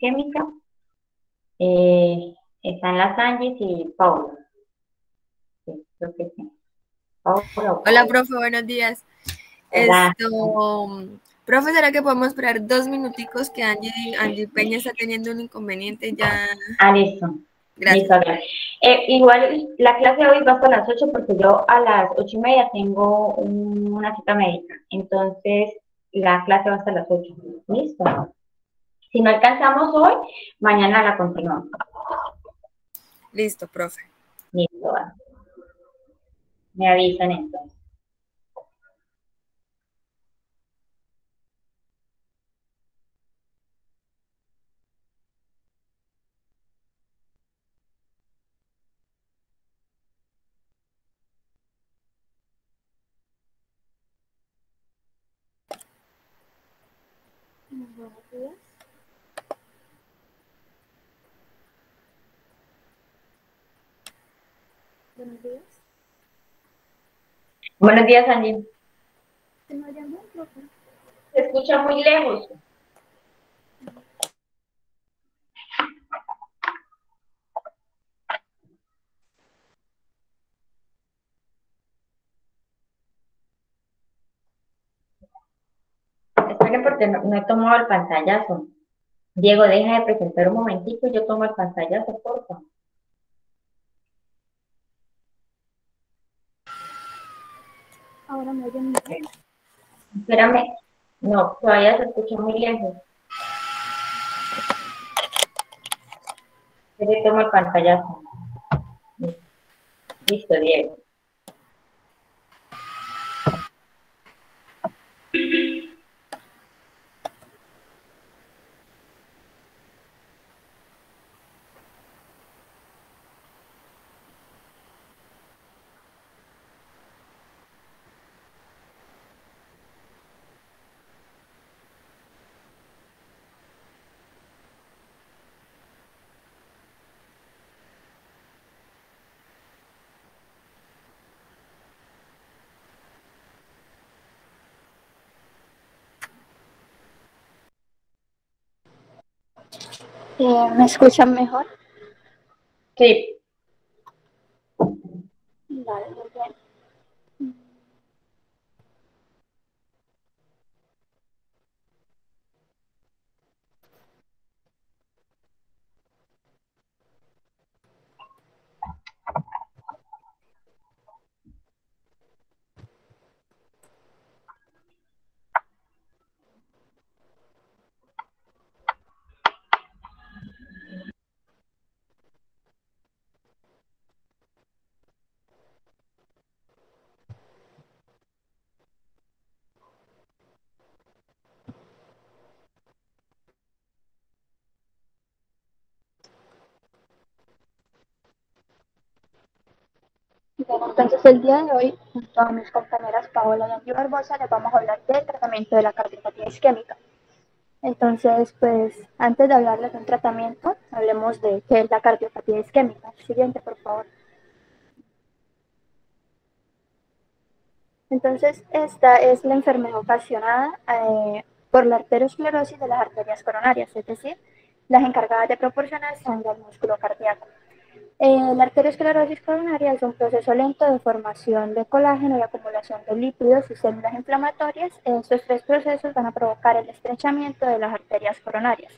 isquémica. Eh, están las Angis y Paula. Sí, creo que sí. Hola, profe, buenos días. Esto, profe, ¿será que podemos esperar dos minuticos que Angie, Peña está teniendo un inconveniente ya? Ah, listo. Gracias. Eh, igual la clase de hoy va hasta las 8 porque yo a las ocho y media tengo una cita médica. Entonces, la clase va hasta las 8. Listo. Si no alcanzamos hoy, mañana la continuamos. Listo, profe. Listo, Me avisan entonces. Buenos días. Buenos días. Buenos días, Angie. ¿Se me escucha muy lejos. porque no, he tomado el pantallazo. Diego, deja de presentar un momentito y yo tomo el pantallazo, por favor. Ahora me oyen Espérame. No, todavía se escucha muy lejos. Yo tomo el pantallazo. Listo, Diego. Eh, ¿Me escuchan mejor? Sí. Vale, muy bien. Entonces el día de hoy, junto a mis compañeras Paola y Angie Barbosa, les vamos a hablar del tratamiento de la cardiopatía isquémica. Entonces, pues, antes de hablarles de un tratamiento, hablemos de qué es la cardiopatía isquémica. Siguiente, por favor. Entonces, esta es la enfermedad ocasionada eh, por la arteriosclerosis de las arterias coronarias, es decir, las encargadas de proporcionar sangre al músculo cardíaco. Eh, la arteriosclerosis coronaria es un proceso lento de formación de colágeno y acumulación de lípidos y células inflamatorias. Estos tres procesos van a provocar el estrechamiento de las arterias coronarias.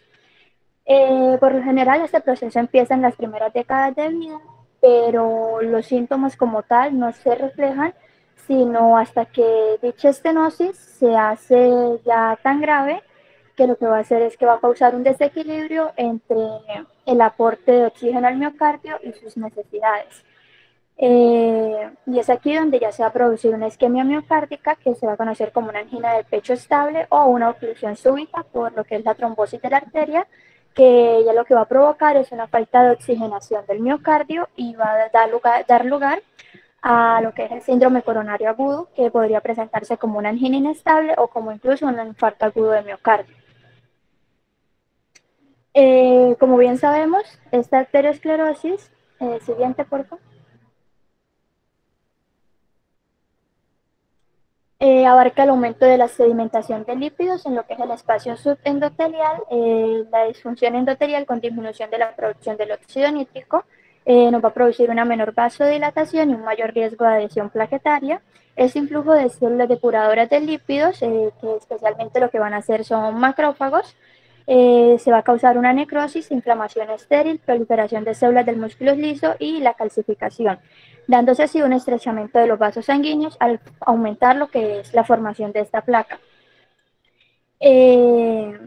Eh, por lo general, este proceso empieza en las primeras décadas de vida, pero los síntomas como tal no se reflejan sino hasta que dicha estenosis se hace ya tan grave que lo que va a hacer es que va a causar un desequilibrio entre el aporte de oxígeno al miocardio y sus necesidades. Eh, y es aquí donde ya se va a producir una isquemia miocárdica que se va a conocer como una angina del pecho estable o una oclusión súbita por lo que es la trombosis de la arteria, que ya lo que va a provocar es una falta de oxigenación del miocardio y va a dar lugar, dar lugar a lo que es el síndrome coronario agudo, que podría presentarse como una angina inestable o como incluso un infarto agudo de miocardio. Eh, como bien sabemos, esta arteriosclerosis, eh, siguiente por favor. eh, abarca el aumento de la sedimentación de lípidos en lo que es el espacio subendotelial, eh, la disfunción endotelial con disminución de la producción del óxido nítrico, eh, nos va a producir una menor vasodilatación y un mayor riesgo de adhesión plaquetaria. Este influjo de células depuradoras de lípidos, que especialmente lo que van a hacer son macrófagos, se va a causar una necrosis, inflamación estéril, proliferación de células del músculo liso y la calcificación dándose así un estrechamiento de los vasos sanguíneos al aumentar lo que es la formación de esta placa. Eh,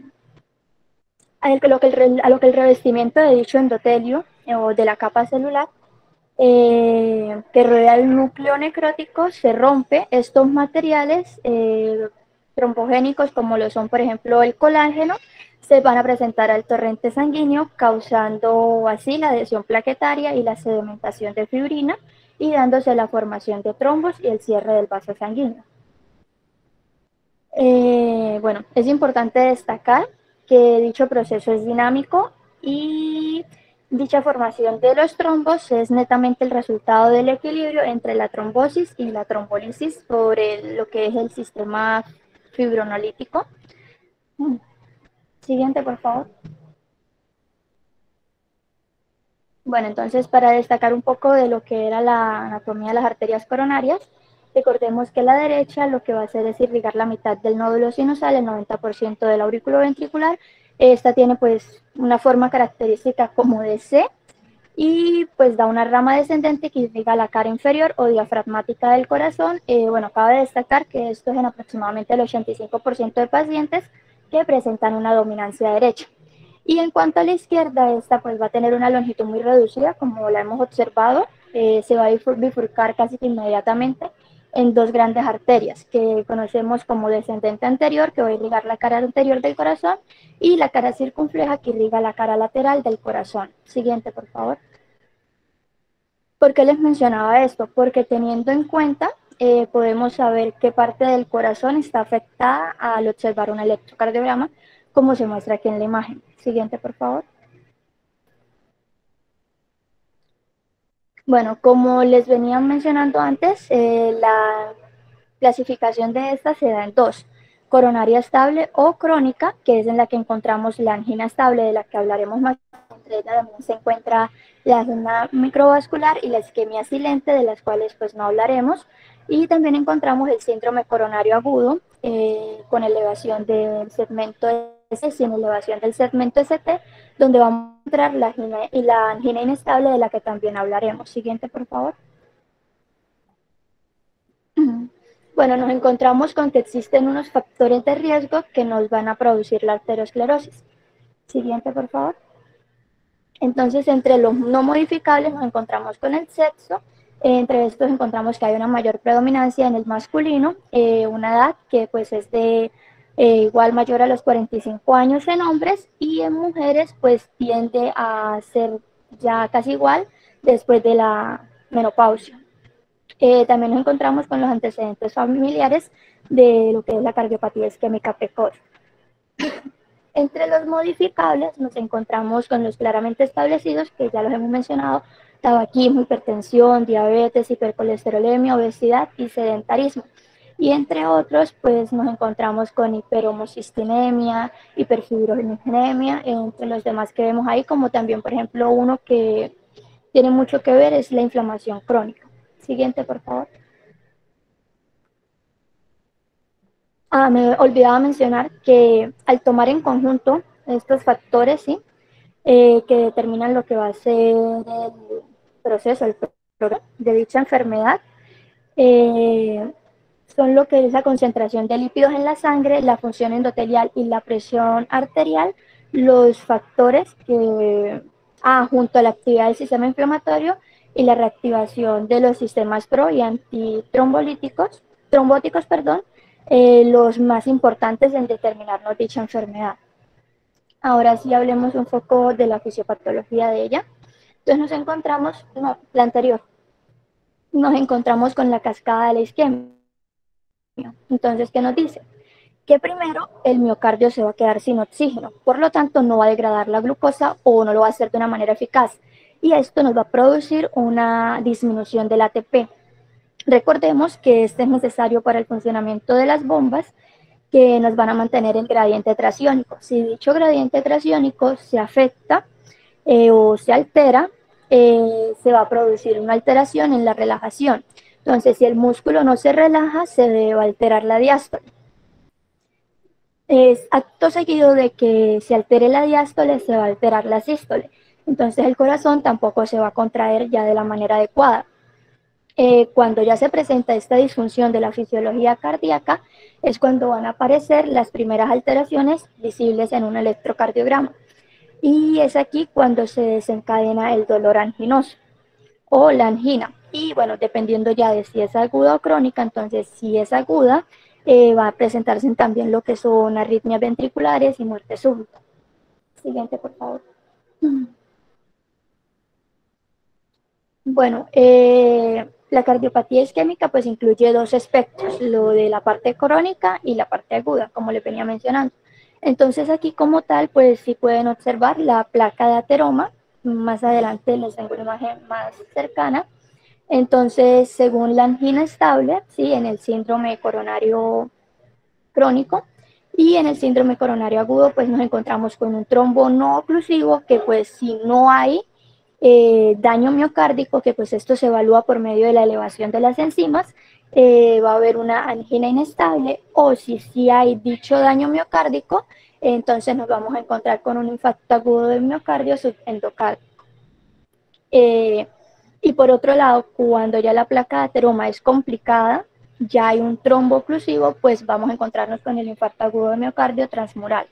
a, lo que el, revestimiento de dicho endotelio eh, o de la capa celular eh, que rodea el núcleo necrótico se rompe, estos materiales trombogénicos como lo son por ejemplo el colágeno se van a presentar al torrente sanguíneo causando así la adhesión plaquetaria y la sedimentación de fibrina y dándose la formación de trombos y el cierre del vaso sanguíneo. Eh, bueno, es importante destacar que dicho proceso es dinámico y dicha formación de los trombos es netamente el resultado del equilibrio entre la trombosis y la trombolisis por lo que es el sistema fibronolítico. Siguiente, por favor. Bueno, entonces para destacar un poco de lo que era la anatomía de las arterias coronarias, recordemos que la derecha lo que va a hacer es irrigar la mitad del nódulo sinusal, el 90% del aurículo ventricular. Esta tiene pues una forma característica como de C y pues da una rama descendente que irriga la cara inferior o diafragmática del corazón. Eh, bueno, cabe destacar que esto es en aproximadamente el 85% de pacientes que presentan una dominancia derecha. Y en cuanto a la izquierda, esta pues va a tener una longitud muy reducida, como la hemos observado, eh, se va a bifurcar casi inmediatamente en dos grandes arterias que conocemos como descendente anterior, que va a irrigar la cara anterior del corazón, y la cara circunfleja, que irriga la cara lateral del corazón. Siguiente, por favor. ¿Por qué les mencionaba esto? Porque teniendo en cuenta, eh, podemos saber qué parte del corazón está afectada al observar un electrocardiograma, como se muestra aquí en la imagen. Siguiente, por favor. Bueno, como les venía mencionando antes, eh, la clasificación de esta se da en dos, coronaria estable o crónica, que es en la que encontramos la angina estable, de la que hablaremos más. Entre ellas también se encuentra la angina microvascular y la isquemia silente, de las cuales pues no hablaremos. Y también encontramos el síndrome coronario agudo, eh, con elevación del segmento sin elevación del segmento ST, donde vamos a encontrar la angina, y la angina inestable de la que también hablaremos. Siguiente, por favor. Bueno, nos encontramos con que existen unos factores de riesgo que nos van a producir la arteriosclerosis. Siguiente, por favor. Entonces, entre los no modificables nos encontramos con el sexo. Entre estos encontramos que hay una mayor predominancia en el masculino, eh, una edad que pues es de eh, igual mayor a los 45 años en hombres y en mujeres pues tiende a ser ya casi igual después de la menopausia. Eh, también nos encontramos con los antecedentes familiares de lo que es la cardiopatía isquémica precoz. Entre los modificables nos encontramos con los claramente establecidos, que ya los hemos mencionado, tabaquismo, hipertensión, diabetes, hipercolesterolemia, obesidad y sedentarismo. Y entre otros, pues nos encontramos con hiperhomocistinemia, hiperfibrogenemia, entre los demás que vemos ahí, como también, por ejemplo, uno que tiene mucho que ver es la inflamación crónica. Siguiente, por favor. Ah, me olvidaba mencionar que al tomar en conjunto estos factores, ¿sí? Eh, que determinan lo que va a ser el proceso, de dicha enfermedad, eh, son lo que es la concentración de lípidos en la sangre, la función endotelial y la presión arterial, los factores que, ah, junto a la actividad del sistema inflamatorio y la reactivación de los sistemas pro y antitrombolíticos, trombóticos, perdón, eh, los más importantes en determinarnos dicha enfermedad. Ahora sí hablemos un poco de la fisiopatología de ella. Entonces nos encontramos, no, la anterior, nos encontramos con la cascada de la isquemia entonces, ¿qué nos dice? Que primero el miocardio se va a quedar sin oxígeno, por lo tanto no va a degradar la glucosa o no lo va a hacer de una manera eficaz. Y esto nos va a producir una disminución del ATP. Recordemos que este es necesario para el funcionamiento de las bombas que nos van a mantener en gradiente trasiónico. Si dicho gradiente trasiónico se afecta eh, o se altera, eh, se va a producir una alteración en la relajación. Entonces, si el músculo no se relaja, se debe alterar la diástole. Es acto seguido de que se altere la diástole, se va a alterar la sístole. Entonces, el corazón tampoco se va a contraer ya de la manera adecuada. Eh, cuando ya se presenta esta disfunción de la fisiología cardíaca, es cuando van a aparecer las primeras alteraciones visibles en un electrocardiograma. Y es aquí cuando se desencadena el dolor anginoso o la angina. Y bueno, dependiendo ya de si es aguda o crónica, entonces si es aguda, eh, va a presentarse también lo que son arritmias ventriculares y muerte súbita. Siguiente, por favor. Bueno, eh, la cardiopatía isquémica pues incluye dos aspectos, lo de la parte crónica y la parte aguda, como le venía mencionando. Entonces aquí como tal, pues sí pueden observar la placa de ateroma. Más adelante les tengo una imagen más cercana. Entonces, según la angina estable, ¿sí? en el síndrome coronario crónico y en el síndrome coronario agudo, pues nos encontramos con un trombo no oclusivo que pues si no hay eh, daño miocárdico, que pues esto se evalúa por medio de la elevación de las enzimas, eh, va a haber una angina inestable o si sí hay dicho daño miocárdico, entonces nos vamos a encontrar con un infarto agudo del miocardio subendocárdico. Eh, y por otro lado, cuando ya la placa de ateroma es complicada, ya hay un trombo oclusivo, pues vamos a encontrarnos con el infarto agudo de miocardio transmural.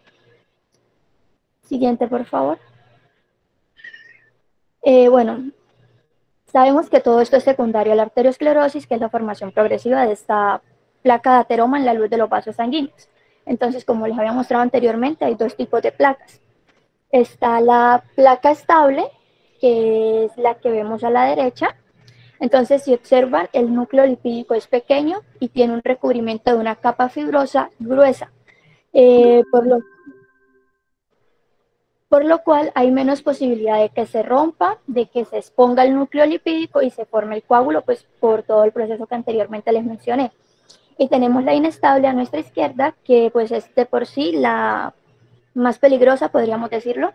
Siguiente, por favor. Eh, bueno, sabemos que todo esto es secundario a la arteriosclerosis, que es la formación progresiva de esta placa de ateroma en la luz de los vasos sanguíneos. Entonces, como les había mostrado anteriormente, hay dos tipos de placas. Está la placa estable, que es la que vemos a la derecha. Entonces, si observan, el núcleo lipídico es pequeño y tiene un recubrimiento de una capa fibrosa gruesa. Eh, por lo por lo cual hay menos posibilidad de que se rompa, de que se exponga el núcleo lipídico y se forme el coágulo, pues por todo el proceso que anteriormente les mencioné. Y tenemos la inestable a nuestra izquierda, que pues es de por sí la más peligrosa, podríamos decirlo.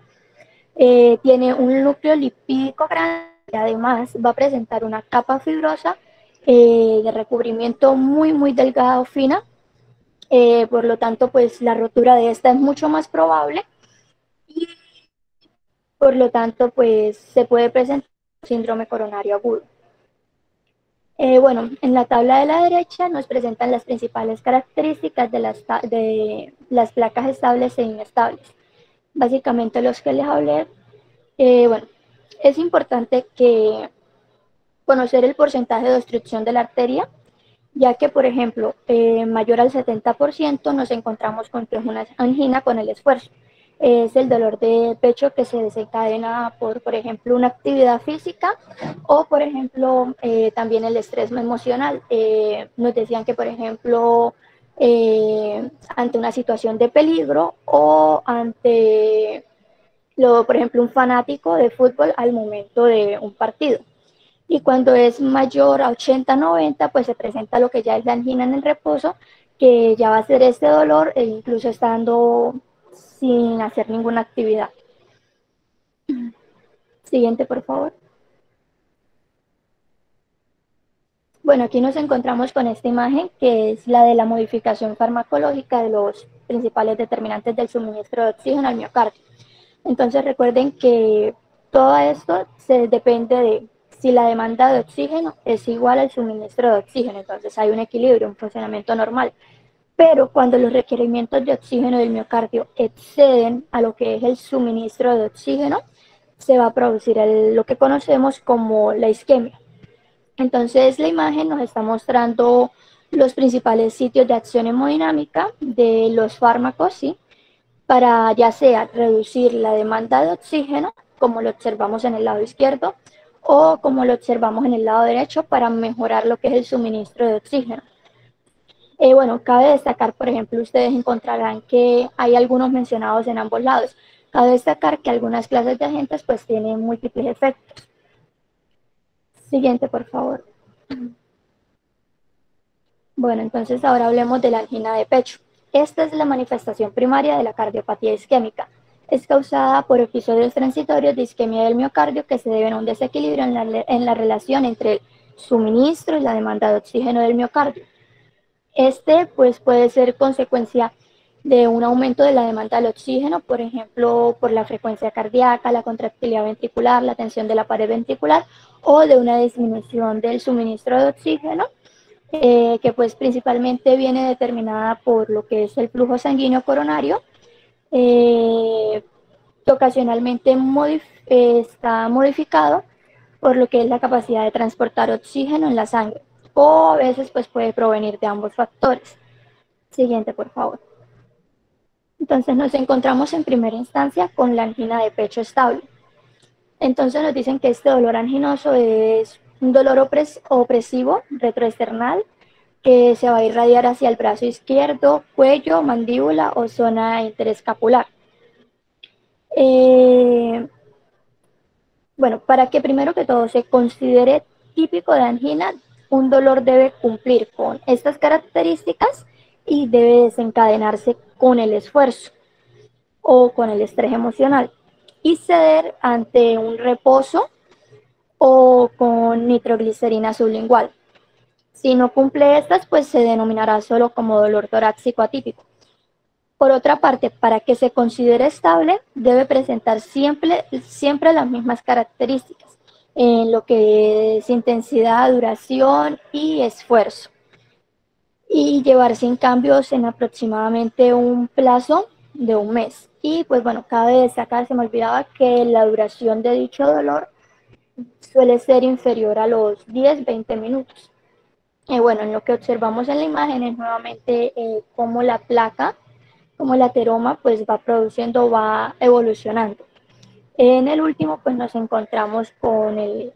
Eh, tiene un núcleo lipídico grande y además va a presentar una capa fibrosa eh, de recubrimiento muy, muy delgada o fina. Eh, por lo tanto, pues la rotura de esta es mucho más probable por lo tanto, pues se puede presentar síndrome coronario agudo. Eh, bueno, en la tabla de la derecha nos presentan las principales características de las, placas estables e inestables. Básicamente los que les hablé. Eh, bueno, es importante que conocer el porcentaje de obstrucción de la arteria, ya que, por ejemplo, eh, mayor al 70% nos encontramos con una angina con el esfuerzo es el dolor de pecho que se desencadena por, por ejemplo, una actividad física o, por ejemplo, eh, también el estrés emocional. Eh, nos decían que, por ejemplo, eh, ante una situación de peligro o ante, lo, por ejemplo, un fanático de fútbol al momento de un partido. Y cuando es mayor a 80-90, pues se presenta lo que ya es la angina en el reposo, que ya va a ser este dolor, e incluso estando sin hacer ninguna actividad. Siguiente, por favor. Bueno, aquí nos encontramos con esta imagen que es la de la modificación farmacológica de los principales determinantes del suministro de oxígeno al miocardio. Entonces recuerden que todo esto se depende de si la demanda de oxígeno es igual al suministro de oxígeno. Entonces hay un equilibrio, un funcionamiento normal pero cuando los requerimientos de oxígeno del miocardio exceden a lo que es el suministro de oxígeno, se va a producir lo que conocemos como la isquemia. Entonces la imagen nos está mostrando los principales sitios de acción hemodinámica de los fármacos, ¿sí? para ya sea reducir la demanda de oxígeno, como lo observamos en el lado izquierdo, o como lo observamos en el lado derecho, para mejorar lo que es el suministro de oxígeno. Eh, bueno, cabe destacar, por ejemplo, ustedes encontrarán que hay algunos mencionados en ambos lados. Cabe destacar que algunas clases de agentes pues tienen múltiples efectos. Siguiente, por favor. Bueno, entonces ahora hablemos de la angina de pecho. Esta es la manifestación primaria de la cardiopatía isquémica. Es causada por episodios transitorios de isquemia del miocardio que se deben a un desequilibrio en la, en la relación entre el suministro y la demanda de oxígeno del miocardio. Este pues, puede ser consecuencia de un aumento de la demanda del oxígeno, por ejemplo, por la frecuencia cardíaca, la contractilidad ventricular, la tensión de la pared ventricular o de una disminución del suministro de oxígeno, eh, que pues principalmente viene determinada por lo que es el flujo sanguíneo coronario, eh, que ocasionalmente está modificado por lo que es la capacidad de transportar oxígeno en la sangre, o a veces pues puede provenir de ambos factores. Siguiente, por favor. Entonces nos encontramos en primera instancia con la angina de pecho estable. Entonces nos dicen que este dolor anginoso es un dolor opresivo retroesternal que se va a irradiar hacia el brazo izquierdo, cuello, mandíbula o zona interescapular. Eh, bueno, para que primero que todo se considere típico de angina, un dolor debe cumplir con estas características y debe desencadenarse con el esfuerzo o con el estrés emocional y ceder ante un reposo o con nitroglicerina sublingual. Si no cumple estas, pues se denominará solo como dolor torácico atípico. Por otra parte, para que se considere estable, debe presentar siempre, siempre las mismas características en lo que es intensidad, duración y esfuerzo y llevar sin cambios en aproximadamente un plazo de un mes. Y pues bueno, cabe destacar, se me olvidaba que la duración de dicho dolor suele ser inferior a los 10-20 minutos. Y bueno, en lo que observamos en la imagen es nuevamente eh, cómo la placa, como el ateroma, pues va produciendo, va evolucionando. En el último, pues nos encontramos con el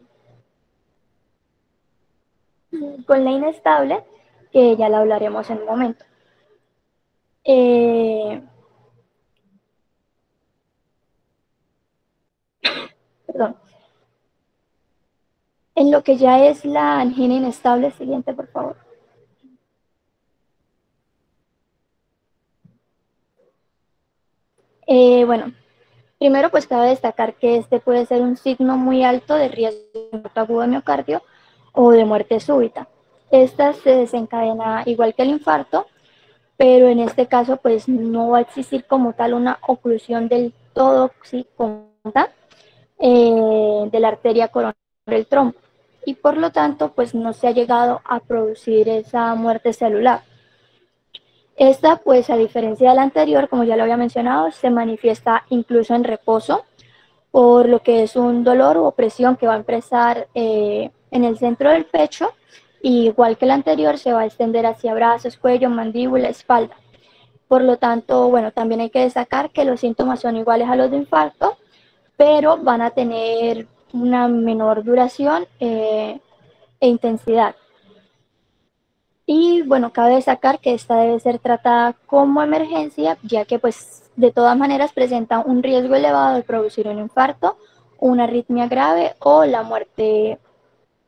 con la inestable, que ya la hablaremos en un momento. Eh, perdón. En lo que ya es la angina inestable, siguiente, por favor. Eh, bueno, primero pues cabe destacar que este puede ser un signo muy alto de riesgo de agudo de miocardio o de muerte súbita. Esta se desencadena igual que el infarto, pero en este caso pues no va a existir como tal una oclusión del todo ¿sí? eh, de la arteria coronaria del trombo y por lo tanto pues no se ha llegado a producir esa muerte celular. Esta pues a diferencia de la anterior, como ya lo había mencionado, se manifiesta incluso en reposo por lo que es un dolor u opresión que va a empezar eh, en el centro del pecho igual que el anterior, se va a extender hacia brazos, cuello, mandíbula, espalda. Por lo tanto, bueno, también hay que destacar que los síntomas son iguales a los de infarto, pero van a tener una menor duración eh, e intensidad. Y bueno, cabe destacar que esta debe ser tratada como emergencia, ya que pues de todas maneras presenta un riesgo elevado de producir un infarto, una arritmia grave o la muerte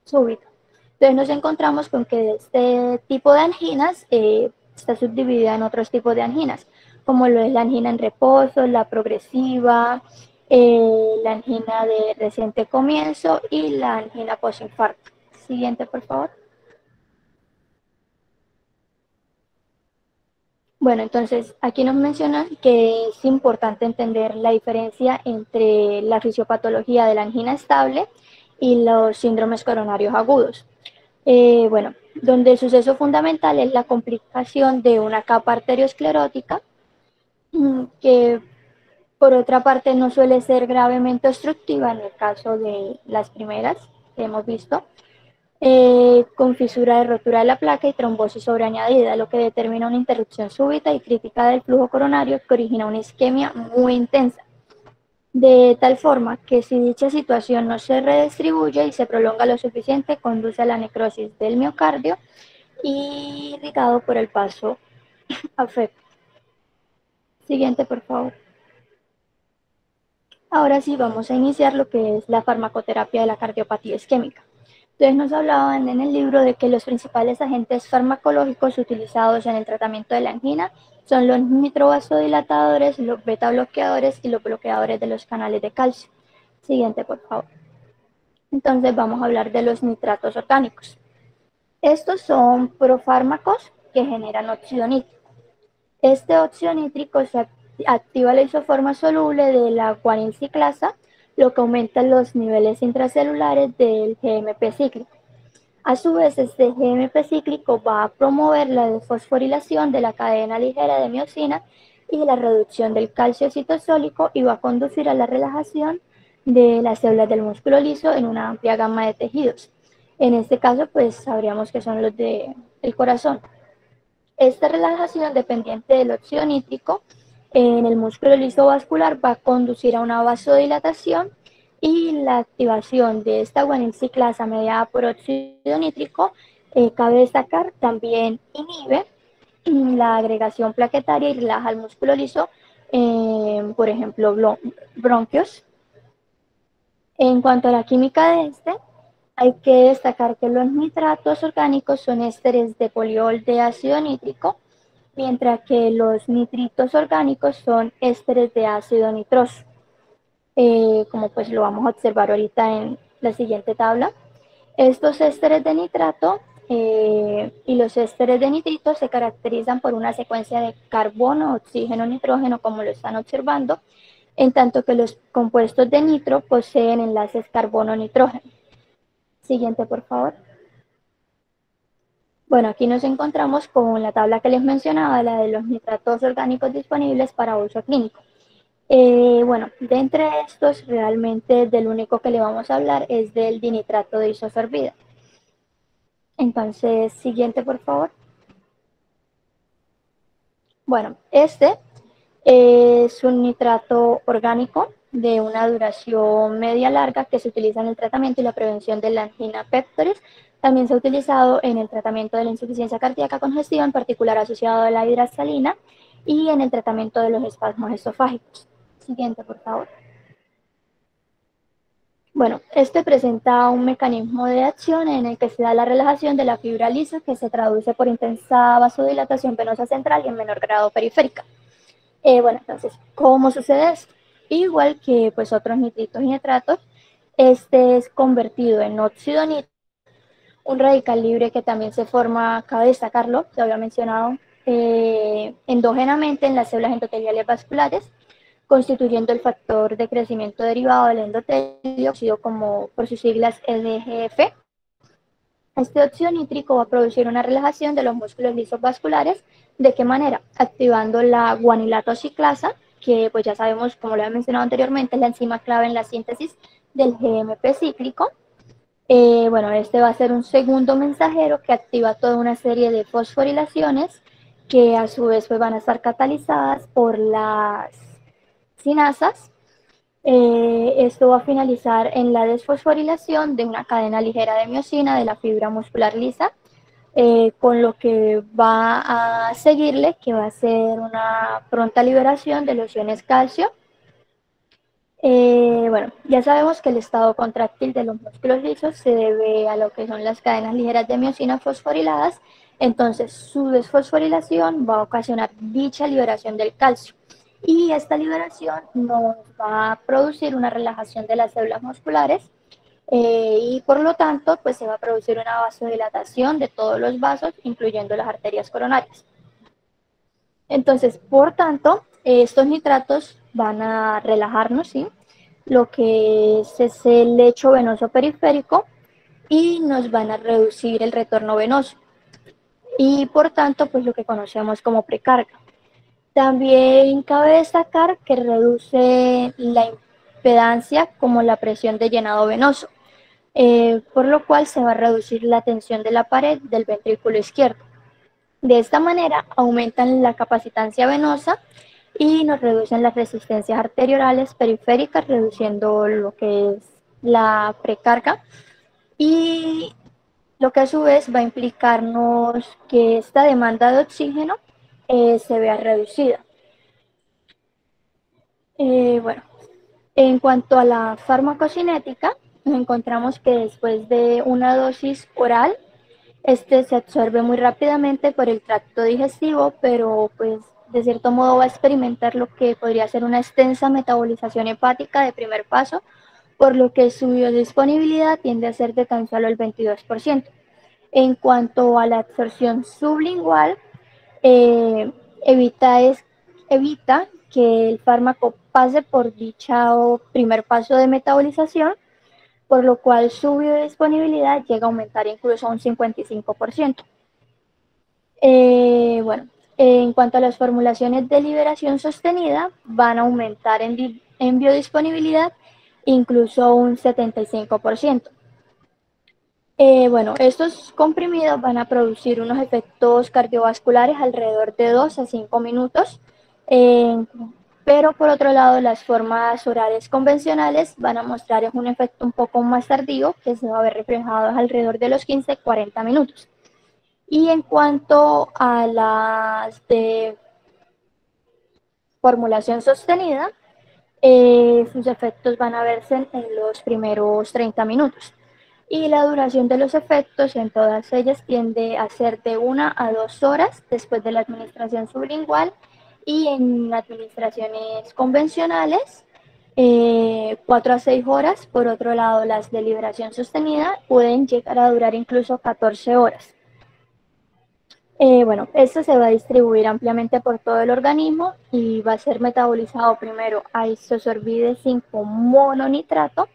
súbita. Entonces nos encontramos con que este tipo de anginas eh, está subdividida en otros tipos de anginas, como lo es la angina en reposo, la progresiva, eh, la angina de reciente comienzo y la angina postinfarto. Siguiente, por favor. Bueno, entonces aquí nos mencionan que es importante entender la diferencia entre la fisiopatología de la angina estable y los síndromes coronarios agudos. Eh, bueno, donde el suceso fundamental es la complicación de una capa arteriosclerótica, mm, que por otra parte no suele ser gravemente obstructiva en el caso de las primeras que hemos visto, eh, con fisura de rotura de la placa y trombosis sobreañadida, lo que determina una interrupción súbita y crítica del flujo coronario que origina una isquemia muy intensa de tal forma que si dicha situación no se redistribuye y se prolonga lo suficiente, conduce a la necrosis del miocardio irrigado por el paso afecto. Siguiente, por favor. Ahora sí, vamos a iniciar lo que es la farmacoterapia de la cardiopatía isquémica. Entonces nos hablaban en el libro de que los principales agentes farmacológicos utilizados en el tratamiento de la angina son los nitrovasodilatadores, los beta bloqueadores y los bloqueadores de los canales de calcio. Siguiente, por favor. Entonces vamos a hablar de los nitratos orgánicos. Estos son profármacos que generan óxido nítrico. Este óxido nítrico se activa la isoforma soluble de la guaniciclasa lo que aumenta los niveles intracelulares del GMP cíclico. A su vez, este GMP cíclico va a promover la desfosforilación de la cadena ligera de miocina y la reducción del calcio citosólico y va a conducir a la relajación de las células del músculo liso en una amplia gama de tejidos. En este caso, pues sabríamos que son los del corazón. Esta relajación dependiente del óxido nítrico en el músculo liso vascular va a conducir a una vasodilatación y la activación de esta guaniciclasa mediada por óxido nítrico, eh, cabe destacar, también inhibe la agregación plaquetaria y relaja el músculo liso, por ejemplo, bronquios. En cuanto a la química de este, hay que destacar que los nitratos orgánicos son ésteres de poliol de ácido nítrico, mientras que los nitritos orgánicos son ésteres de ácido nitroso, eh, como pues lo vamos a observar ahorita en la siguiente tabla. Estos ésteres de nitrato eh, y los ésteres de nitrito se caracterizan por una secuencia de carbono, oxígeno, nitrógeno, como lo están observando, en tanto que los compuestos de nitro poseen enlaces carbono-nitrógeno. Siguiente, por favor. Bueno, aquí nos encontramos con la tabla que les mencionaba, la de los nitratos orgánicos disponibles para uso clínico. Eh, bueno, de entre estos, realmente del único que le vamos a hablar es del dinitrato de isosorbida. Entonces, siguiente, por favor. Bueno, este es un nitrato orgánico de una duración media larga que se utiliza en el tratamiento y la prevención de la angina pectoris también se ha utilizado en el tratamiento de la insuficiencia cardíaca congestión, particular asociado a la hidrasalina, y en el tratamiento de los espasmos esofágicos. Siguiente, por favor. Bueno, este presenta un mecanismo de acción en el que se da la relajación de la fibra lisa que se traduce por intensa vasodilatación venosa central y en menor grado periférica. Eh, bueno, entonces, ¿cómo sucede esto? Igual que pues otros nitritos y nitratos, este es convertido en óxido nítrico un radical libre que también se forma, cabe destacarlo, se había mencionado, eh, endógenamente en las células endoteliales vasculares, constituyendo el factor de crecimiento derivado del endotelio, conocido como por sus siglas EDGF. Este óxido nítrico va a producir una relajación de los músculos lisos vasculares. ¿De qué manera? Activando la guanilatociclasa, que pues ya sabemos, como lo he mencionado anteriormente, es la enzima clave en la síntesis del GMP cíclico, eh, bueno, este va a ser un segundo mensajero que activa toda una serie de fosforilaciones que a su vez pues, van a estar catalizadas por las sinasas. Eh, esto va a finalizar en la desfosforilación de una cadena ligera de miocina de la fibra muscular lisa, eh, con lo que va a seguirle, que va a ser una pronta liberación de los iones calcio, eh, bueno, ya sabemos que el estado contráctil de los músculos lisos se debe a lo que son las cadenas ligeras de miocina fosforiladas, entonces su desfosforilación va a ocasionar dicha liberación del calcio y esta liberación nos va a producir una relajación de las células musculares eh, y por lo tanto pues se va a producir una vasodilatación de todos los vasos, incluyendo las arterias coronarias. Entonces, por tanto, estos nitratos van a relajarnos, ¿sí? Lo que es, el lecho venoso periférico y nos van a reducir el retorno venoso. Y por tanto, pues lo que conocemos como precarga. También cabe destacar que reduce la impedancia como la presión de llenado venoso, eh, por lo cual se va a reducir la tensión de la pared del ventrículo izquierdo. De esta manera aumentan la capacitancia venosa y nos reducen las resistencias arteriales periféricas, reduciendo lo que es la precarga y lo que a su vez va a implicarnos que esta demanda de oxígeno eh, se vea reducida. Eh, bueno, en cuanto a la farmacocinética, encontramos que después de una dosis oral, este se absorbe muy rápidamente por el tracto digestivo, pero pues de cierto modo va a experimentar lo que podría ser una extensa metabolización hepática de primer paso, por lo que su biodisponibilidad tiende a ser de tan solo el 22%. En cuanto a la absorción sublingual, eh, evita, evita que el fármaco pase por dicho primer paso de metabolización, por lo cual su biodisponibilidad llega a aumentar incluso un 55%. Eh, bueno, en cuanto a las formulaciones de liberación sostenida, van a aumentar en, biodisponibilidad incluso un 75%. Eh, bueno, estos comprimidos van a producir unos efectos cardiovasculares alrededor de 2 a 5 minutos, pero por otro lado las formas orales convencionales van a mostrar un efecto un poco más tardío que se va a ver reflejado alrededor de los 15-40 minutos. Y en cuanto a las de formulación sostenida, eh, sus efectos van a verse en los primeros 30 minutos y la duración de los efectos en todas ellas tiende a ser de una a dos horas después de la administración sublingual y en administraciones convencionales eh, cuatro a seis horas. Por otro lado, las de liberación sostenida pueden llegar a durar incluso 14 horas. Eh, bueno, esto se va a distribuir ampliamente por todo el organismo y va a ser metabolizado primero a isosorbide 5 mononitrato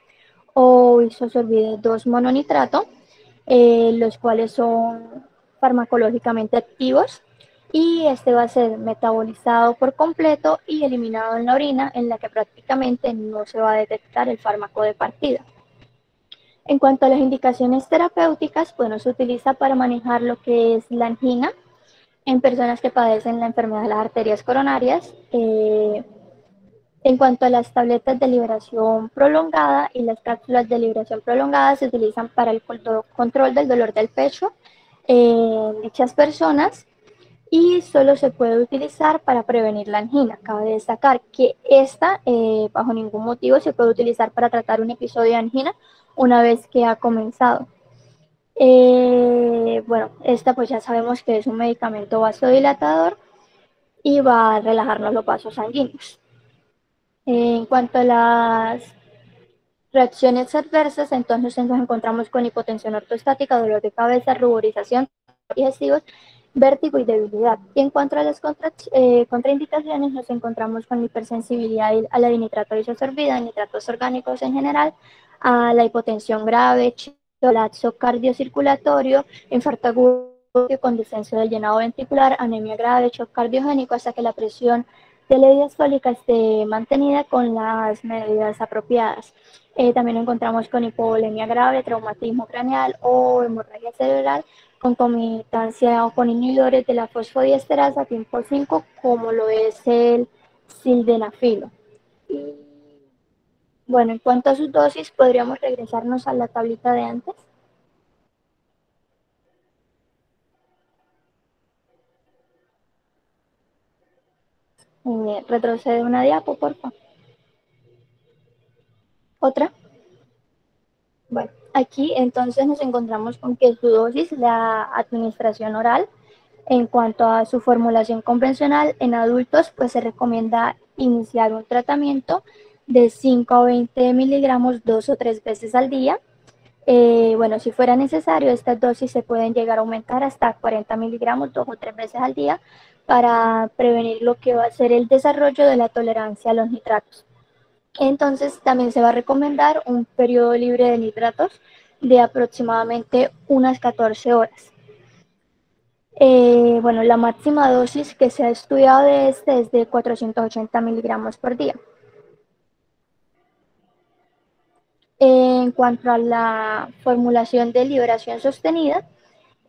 o isosorbide 2 mononitrato, eh, los cuales son farmacológicamente activos y este va a ser metabolizado por completo y eliminado en la orina en la que prácticamente no se va a detectar el fármaco de partida. En cuanto a las indicaciones terapéuticas, bueno, se utiliza para manejar lo que es la angina en personas que padecen la enfermedad de las arterias coronarias, eh, en cuanto a las tabletas de liberación prolongada y las cápsulas de liberación prolongada se utilizan para el control del dolor del pecho en dichas personas y solo se puede utilizar para prevenir la angina. Cabe destacar que esta, eh, bajo ningún motivo, se puede utilizar para tratar un episodio de angina una vez que ha comenzado. Eh, bueno, esta pues ya sabemos que es un medicamento vasodilatador y va a relajarnos los vasos sanguíneos. En cuanto a las reacciones adversas, entonces nos encontramos con hipotensión ortostática, dolor de cabeza, ruborización, digestivos, vértigo y debilidad. Y en cuanto a las eh, contraindicaciones, nos encontramos con hipersensibilidad a la dinitrato isosorbida, nitratos orgánicos en general, a la hipotensión grave, colapso cardiocirculatorio, infarto agudo con descenso del llenado ventricular, anemia grave, shock cardiogénico, hasta que la presión de la diastólica esté mantenida con las medidas apropiadas. Eh, también encontramos con hipovolemia grave, traumatismo craneal o hemorragia cerebral, concomitancia o con inhibidores de la fosfodiesterasa tipo 5, como lo es el sildenafilo. Y, bueno, en cuanto a sus dosis, podríamos regresarnos a la tablita de antes. Eh, retrocede una diapo, por favor. Otra. Bueno, aquí entonces nos encontramos con que su dosis, la administración oral, en cuanto a su formulación convencional en adultos, pues se recomienda iniciar un tratamiento de 5 a 20 miligramos dos o tres veces al día. Eh, bueno, si fuera necesario, estas dosis se pueden llegar a aumentar hasta 40 miligramos dos o tres veces al día para prevenir lo que va a ser el desarrollo de la tolerancia a los nitratos. Entonces también se va a recomendar un periodo libre de nitratos de aproximadamente unas 14 horas. Eh, bueno, la máxima dosis que se ha estudiado de este es de 480 miligramos por día. En cuanto a la formulación de liberación sostenida,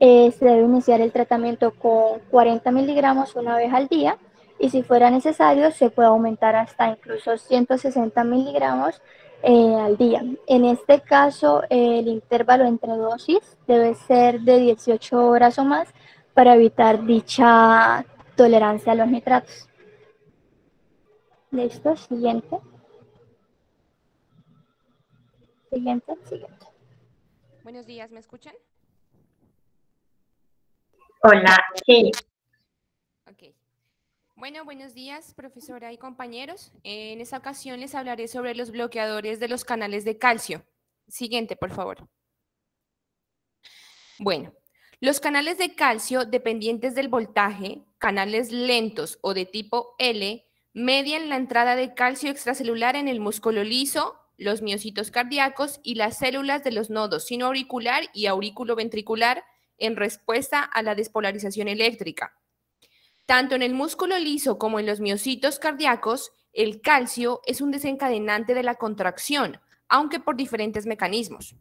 eh, se debe iniciar el tratamiento con 40 miligramos una vez al día y si fuera necesario se puede aumentar hasta incluso 160 miligramos eh, al día. En este caso, el intervalo entre dosis debe ser de 18 horas o más para evitar dicha tolerancia a los nitratos. Listo, siguiente. Siguiente, siguiente. Buenos días, ¿me escuchan? Hola, sí. Bueno, buenos días, profesora y compañeros. En esta ocasión les hablaré sobre los bloqueadores de los canales de calcio. Siguiente, por favor. Bueno, los canales de calcio dependientes del voltaje, canales lentos o de tipo L, median la entrada de calcio extracelular en el músculo liso, los miocitos cardíacos y las células de los nodos sinoauricular y ventricular en respuesta a la despolarización eléctrica. Tanto en el músculo liso como en los miocitos cardíacos, el calcio es un desencadenante de la contracción, aunque por diferentes mecanismos.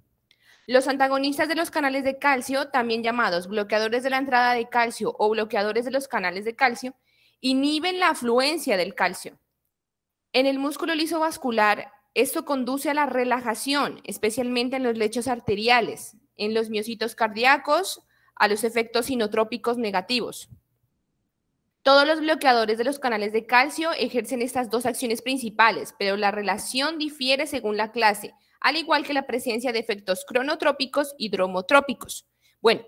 Los antagonistas de los canales de calcio, también llamados bloqueadores de la entrada de calcio o bloqueadores de los canales de calcio, inhiben la afluencia del calcio. En el músculo liso vascular, esto conduce a la relajación, especialmente en los lechos arteriales, en los miocitos cardíacos, a los efectos sinotrópicos negativos. Todos los bloqueadores de los canales de calcio ejercen estas dos acciones principales, pero la relación difiere según la clase, al igual que la presencia de efectos cronotrópicos y dromotrópicos. Bueno,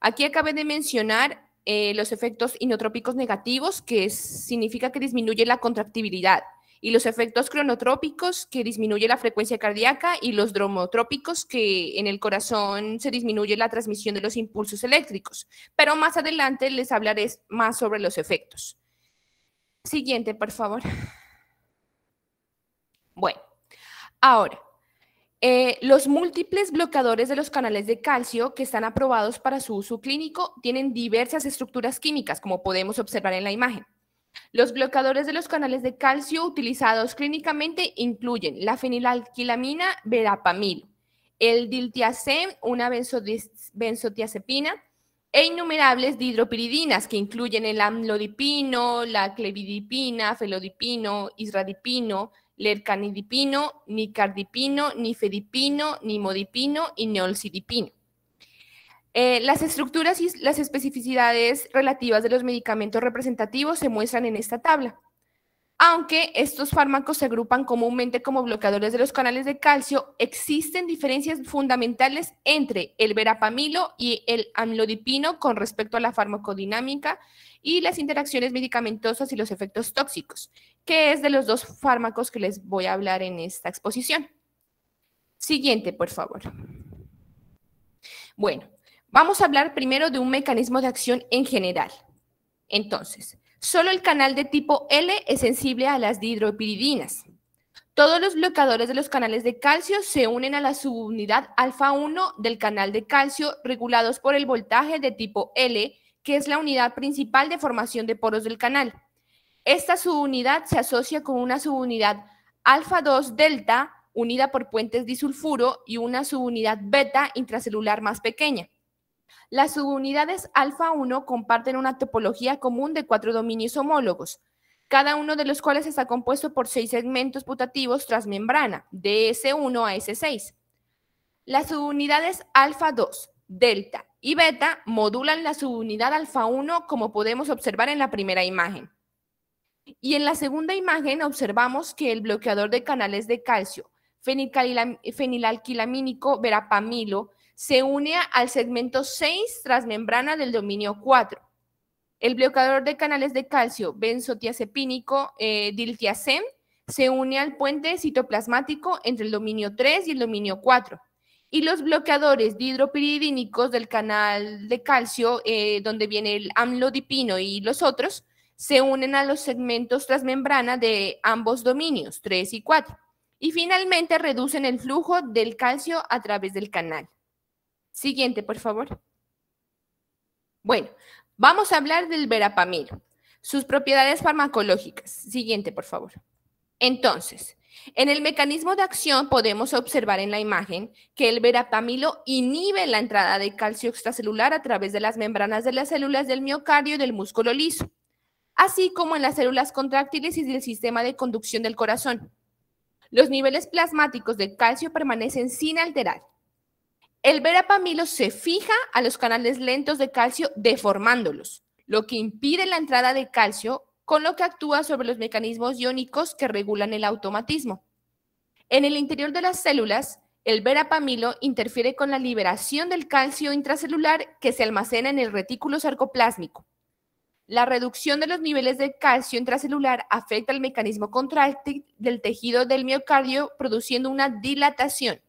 aquí acabé de mencionar eh, los efectos inotrópicos negativos, que significa que disminuye la contractibilidad y los efectos cronotrópicos que disminuye la frecuencia cardíaca y los dromotrópicos que en el corazón se disminuye la transmisión de los impulsos eléctricos. Pero más adelante les hablaré más sobre los efectos. Siguiente, por favor. Bueno, ahora, eh, los múltiples bloqueadores de los canales de calcio que están aprobados para su uso clínico tienen diversas estructuras químicas, como podemos observar en la imagen. Los bloqueadores de los canales de calcio utilizados clínicamente incluyen la fenilalquilamina verapamil, el diltiazem, una benzotiazepina, e innumerables dihidropiridinas que incluyen el amlodipino, la clevidipina, felodipino, isradipino, lercanidipino, nicardipino, nifedipino, nimodipino y neolcidipino. Eh, las estructuras y las especificidades relativas de los medicamentos representativos se muestran en esta tabla. Aunque estos fármacos se agrupan comúnmente como bloqueadores de los canales de calcio, existen diferencias fundamentales entre el verapamilo y el amlodipino con respecto a la farmacodinámica y las interacciones medicamentosas y los efectos tóxicos, que es de los dos fármacos que les voy a hablar en esta exposición. Siguiente, por favor. Bueno, Vamos a hablar primero de un mecanismo de acción en general. Entonces, solo el canal de tipo L es sensible a las dihidropiridinas. Todos los bloqueadores de los canales de calcio se unen a la subunidad alfa 1 del canal de calcio regulados por el voltaje de tipo L, que es la unidad principal de formación de poros del canal. Esta subunidad se asocia con una subunidad alfa 2 delta unida por puentes disulfuro y una subunidad beta intracelular más pequeña. Las subunidades alfa 1 comparten una topología común de cuatro dominios homólogos, cada uno de los cuales está compuesto por seis segmentos putativos transmembrana, de S1 a S6. Las subunidades alfa 2, delta y beta modulan la subunidad alfa 1 como podemos observar en la primera imagen. Y en la segunda imagen observamos que el bloqueador de canales de calcio fenilalquilamínico verapamilo se une al segmento 6 transmembrana del dominio 4. El bloqueador de canales de calcio benzotiazepínico eh, diltiazem se une al puente citoplasmático entre el dominio 3 y el dominio 4. Y los bloqueadores dihidropiridínicos del canal de calcio, eh, donde viene el amlodipino y los otros, se unen a los segmentos transmembrana de ambos dominios, 3 y 4. Y finalmente reducen el flujo del calcio a través del canal. Siguiente, por favor. Bueno, vamos a hablar del verapamilo, sus propiedades farmacológicas. Siguiente, por favor. Entonces, en el mecanismo de acción podemos observar en la imagen que el verapamilo inhibe la entrada de calcio extracelular a través de las membranas de las células del miocardio y del músculo liso, así como en las células contráctiles y del sistema de conducción del corazón. Los niveles plasmáticos de calcio permanecen sin alterar el verapamilo se fija a los canales lentos de calcio deformándolos, lo que impide la entrada de calcio, con lo que actúa sobre los mecanismos iónicos que regulan el automatismo. En el interior de las células, el verapamilo interfiere con la liberación del calcio intracelular que se almacena en el retículo sarcoplásmico. La reducción de los niveles de calcio intracelular afecta el mecanismo contráctil del tejido del miocardio, produciendo una dilatación.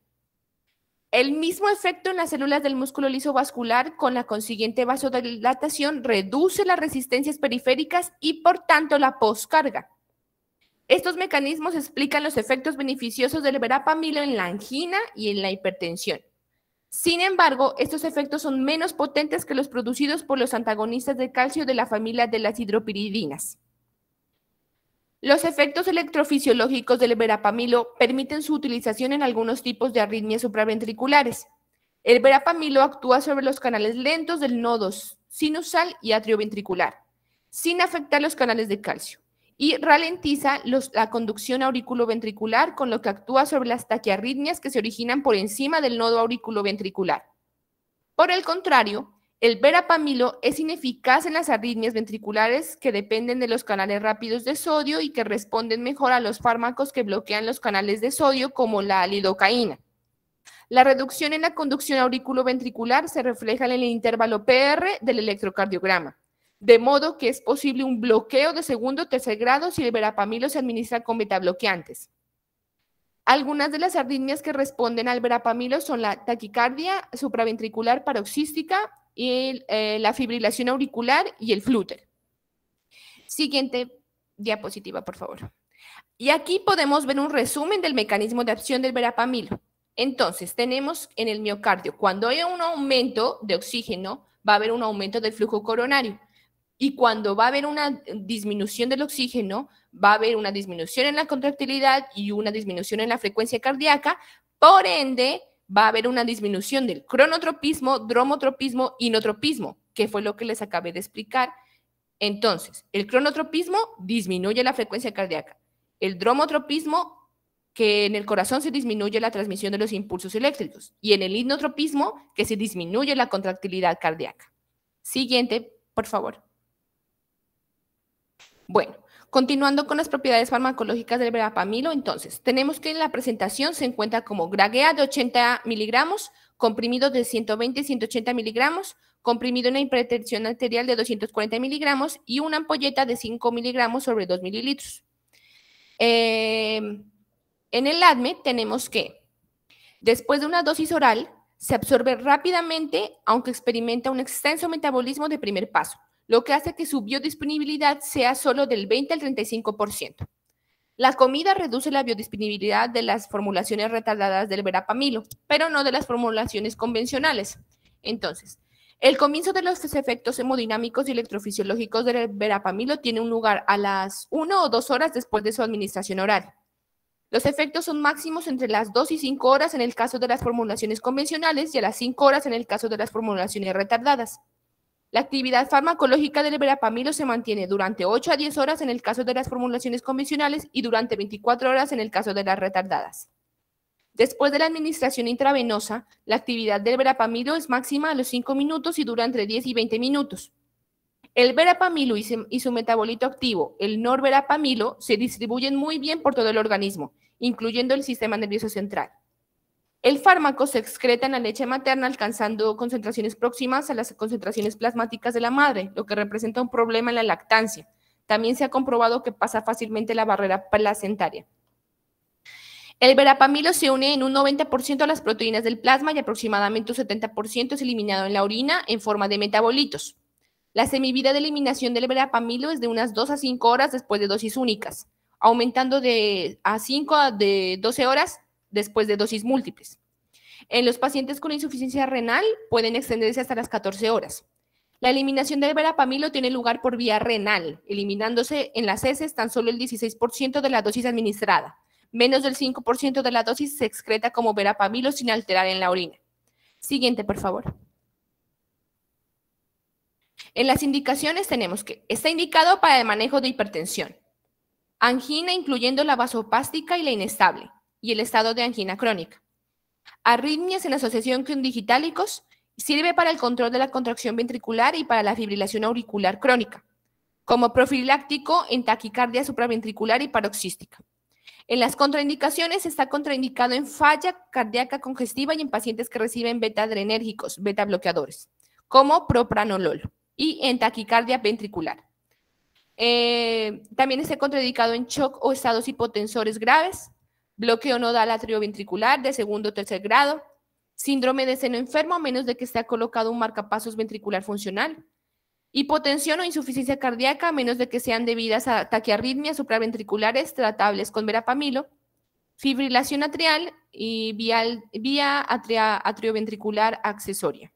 El mismo efecto en las células del músculo liso vascular con la consiguiente vasodilatación reduce las resistencias periféricas y por tanto la poscarga. Estos mecanismos explican los efectos beneficiosos del verapamilo en la angina y en la hipertensión. Sin embargo, estos efectos son menos potentes que los producidos por los antagonistas de calcio de la familia de las hidropiridinas. Los efectos electrofisiológicos del verapamilo permiten su utilización en algunos tipos de arritmias supraventriculares. El verapamilo actúa sobre los canales lentos del nodo sinusal y atrioventricular, sin afectar los canales de calcio y ralentiza la conducción auriculoventricular, con lo que actúa sobre las taquiarritmias que se originan por encima del nodo auriculoventricular. Por el contrario, el verapamilo es ineficaz en las arritmias ventriculares que dependen de los canales rápidos de sodio y que responden mejor a los fármacos que bloquean los canales de sodio, como la lidocaína. La reducción en la conducción auriculoventricular se refleja en el intervalo PR del electrocardiograma de modo que es posible un bloqueo de segundo o tercer grado si el verapamilo se administra con betabloqueantes. Algunas de las arritmias que responden al verapamilo son la taquicardia supraventricular paroxística y eh, la fibrilación auricular y el flúter. Siguiente diapositiva, por favor. Y aquí podemos ver un resumen del mecanismo de acción del verapamilo. Entonces, tenemos en el miocardio, cuando hay un aumento de oxígeno, va a haber un aumento del flujo coronario. Y cuando va a haber una disminución del oxígeno, va a haber una disminución en la contractilidad y una disminución en la frecuencia cardíaca. Por ende, va a haber una disminución del cronotropismo, dromotropismo y notropismo, que fue lo que les acabé de explicar. Entonces, el cronotropismo disminuye la frecuencia cardíaca. El dromotropismo, que en el corazón se disminuye la transmisión de los impulsos eléctricos. Y en el hipnotropismo, que se disminuye la contractilidad cardíaca. Siguiente, por favor. Bueno, continuando con las propiedades farmacológicas del verapamilo, entonces, tenemos que en la presentación se encuentra como graguea de 80 miligramos, comprimido de 120 y 180 miligramos, comprimido en la hipertensión arterial de 240 miligramos y una ampolleta de 5 miligramos sobre 2 mililitros. Em, en el ADME tenemos que, después de una dosis oral, se absorbe rápidamente, aunque experimenta un extenso metabolismo de primer paso lo que hace que su biodisponibilidad sea solo del 20 al 35%. La comida reduce la biodisponibilidad de las formulaciones retardadas del verapamilo, pero no de las formulaciones convencionales. Entonces, el comienzo de los efectos hemodinámicos y electrofisiológicos del verapamilo tiene un lugar a las 1 o 2 horas después de su administración oral. Los efectos son máximos entre las 2 y 5 horas en el caso de las formulaciones convencionales y a las 5 horas en el caso de las formulaciones retardadas. La actividad farmacológica del verapamilo se mantiene durante 8 a 10 horas en el caso de las formulaciones convencionales y durante 24 horas en el caso de las retardadas. Después de la administración intravenosa, la actividad del verapamilo es máxima a los 5 minutos y dura entre 10 y 20 minutos. El verapamilo y su metabolito activo, el norverapamilo, se distribuyen muy bien por todo el organismo, incluyendo el sistema nervioso central. El fármaco se excreta en la leche materna alcanzando concentraciones próximas a las concentraciones plasmáticas de la madre, lo que representa un problema en la lactancia. También se ha comprobado que pasa fácilmente la barrera placentaria. El verapamilo se une en un 90% a las proteínas del plasma y aproximadamente un 70% es eliminado en la orina en forma de metabolitos. La semivida de eliminación del verapamilo es de unas 2 a 5 horas después de dosis únicas, aumentando de a 5 a de 12 horas después de dosis múltiples. En los pacientes con insuficiencia renal pueden extenderse hasta las 14 horas. La eliminación del verapamilo tiene lugar por vía renal, eliminándose en las heces tan solo el 16% de la dosis administrada. Menos del 5% de la dosis se excreta como verapamilo sin alterar en la orina. Siguiente, por favor. En las indicaciones tenemos que está indicado para el manejo de hipertensión, angina incluyendo la vasopástica y la inestable, y el estado de angina crónica. Arritmias en asociación con digitálicos sirve para el control de la contracción ventricular y para la fibrilación auricular crónica, como profiláctico en taquicardia supraventricular y paroxística. En las contraindicaciones está contraindicado en falla cardíaca congestiva y en pacientes que reciben beta-adrenérgicos, beta-bloqueadores, como propranolol, y en taquicardia ventricular. Eh, también está contraindicado en shock o estados hipotensores graves, bloqueo nodal atrioventricular de segundo o tercer grado, síndrome de seno enfermo a menos de que esté colocado un marcapasos ventricular funcional, Hipotensión o insuficiencia cardíaca, a menos de que sean debidas a taquiarritmias supraventriculares tratables con verapamilo, fibrilación atrial y vía, atrioventricular accesoria.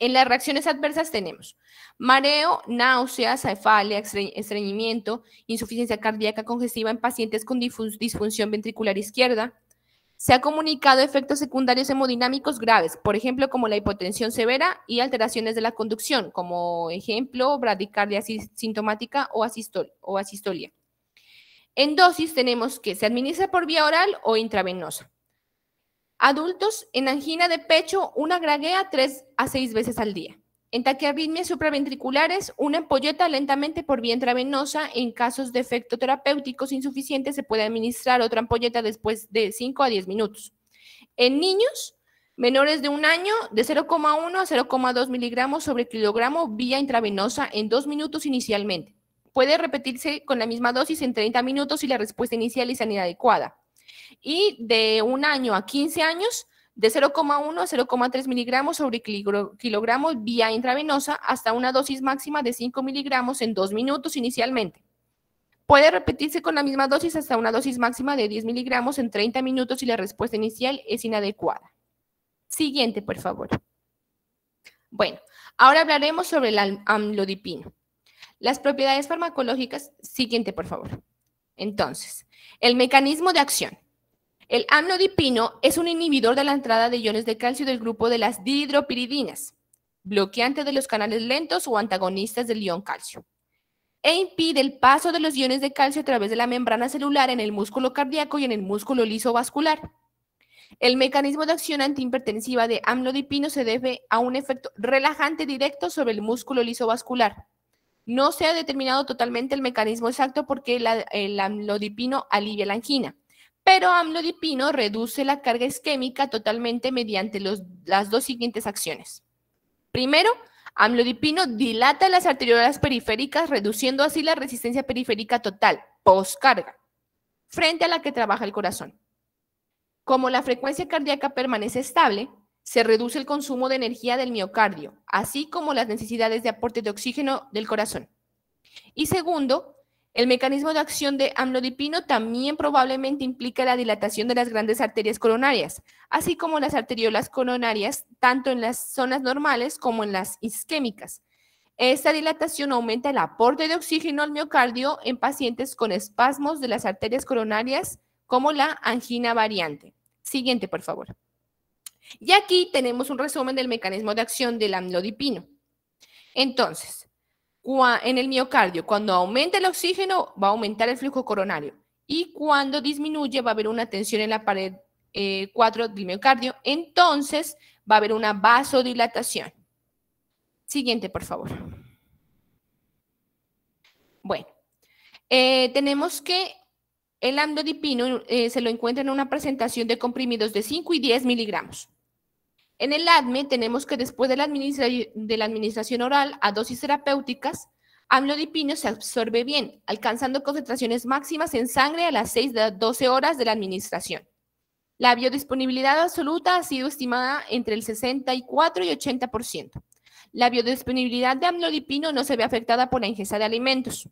En las reacciones adversas tenemos mareo, náuseas, cefalia, estreñimiento, insuficiencia cardíaca congestiva en pacientes con disfunción ventricular izquierda, se ha comunicado efectos secundarios hemodinámicos graves, por ejemplo, como la hipotensión severa y alteraciones de la conducción, como ejemplo, bradicardia sintomática o, asistolia. En dosis tenemos que se administra por vía oral o intravenosa. Adultos en angina de pecho, una graguea tres a seis veces al día. En taquiarritmias supraventriculares, una ampolleta lentamente por vía intravenosa. En casos de efecto terapéutico insuficiente, se puede administrar otra ampolleta después de 5 a 10 minutos. En niños menores de un año, de 0,1 a 0,2 miligramos sobre kilogramo vía intravenosa en 2 minutos inicialmente. Puede repetirse con la misma dosis en 30 minutos si la respuesta inicial es inadecuada. Y de un año a 15 años, de 0,1 a 0,3 miligramos sobre kilogramo vía intravenosa hasta una dosis máxima de 5 miligramos en 2 minutos inicialmente. Puede repetirse con la misma dosis hasta una dosis máxima de 10 miligramos en 30 minutos si la respuesta inicial es inadecuada. Siguiente, por favor. Bueno, ahora hablaremos sobre el amlodipino. Las propiedades farmacológicas, siguiente, por favor. Entonces, el mecanismo de acción. El amlodipino es un inhibidor de la entrada de iones de calcio del grupo de las dihidropiridinas, bloqueante de los canales lentos o antagonistas del ion calcio, e impide el paso de los iones de calcio a través de la membrana celular en el músculo cardíaco y en el músculo liso vascular. El mecanismo de acción antihipertensiva de amlodipino se debe a un efecto relajante directo sobre el músculo liso vascular. No se ha determinado totalmente el mecanismo exacto porque el amlodipino alivia la angina pero amlodipino reduce la carga isquémica totalmente mediante las dos siguientes acciones. Primero, amlodipino dilata las arteriolas periféricas, reduciendo así la resistencia periférica total, postcarga, frente a la que trabaja el corazón. Como la frecuencia cardíaca permanece estable, se reduce el consumo de energía del miocardio, así como las necesidades de aporte de oxígeno del corazón. Y segundo, el mecanismo de acción de amlodipino también probablemente implica la dilatación de las grandes arterias coronarias, así como las arteriolas coronarias, tanto en las zonas normales como en las isquémicas. Esta dilatación aumenta el aporte de oxígeno al miocardio en pacientes con espasmos de las arterias coronarias, como la angina variante. Siguiente, por favor. Y aquí tenemos un resumen del mecanismo de acción del amlodipino. Entonces, en el miocardio, cuando aumenta el oxígeno, va a aumentar el flujo coronario. Y cuando disminuye, va a haber una tensión en la pared 4 eh, del miocardio. Entonces, va a haber una vasodilatación. Siguiente, por favor. Bueno, eh, tenemos que el amlodipino eh, se lo encuentra en una presentación de comprimidos de 5 y 10 miligramos. En el ADME tenemos que después de la, administración oral a dosis terapéuticas, amlodipino se absorbe bien, alcanzando concentraciones máximas en sangre a las 6 de 12 horas de la administración. La biodisponibilidad absoluta ha sido estimada entre el 64 y 80%. La biodisponibilidad de amlodipino no se ve afectada por la ingesta de alimentos.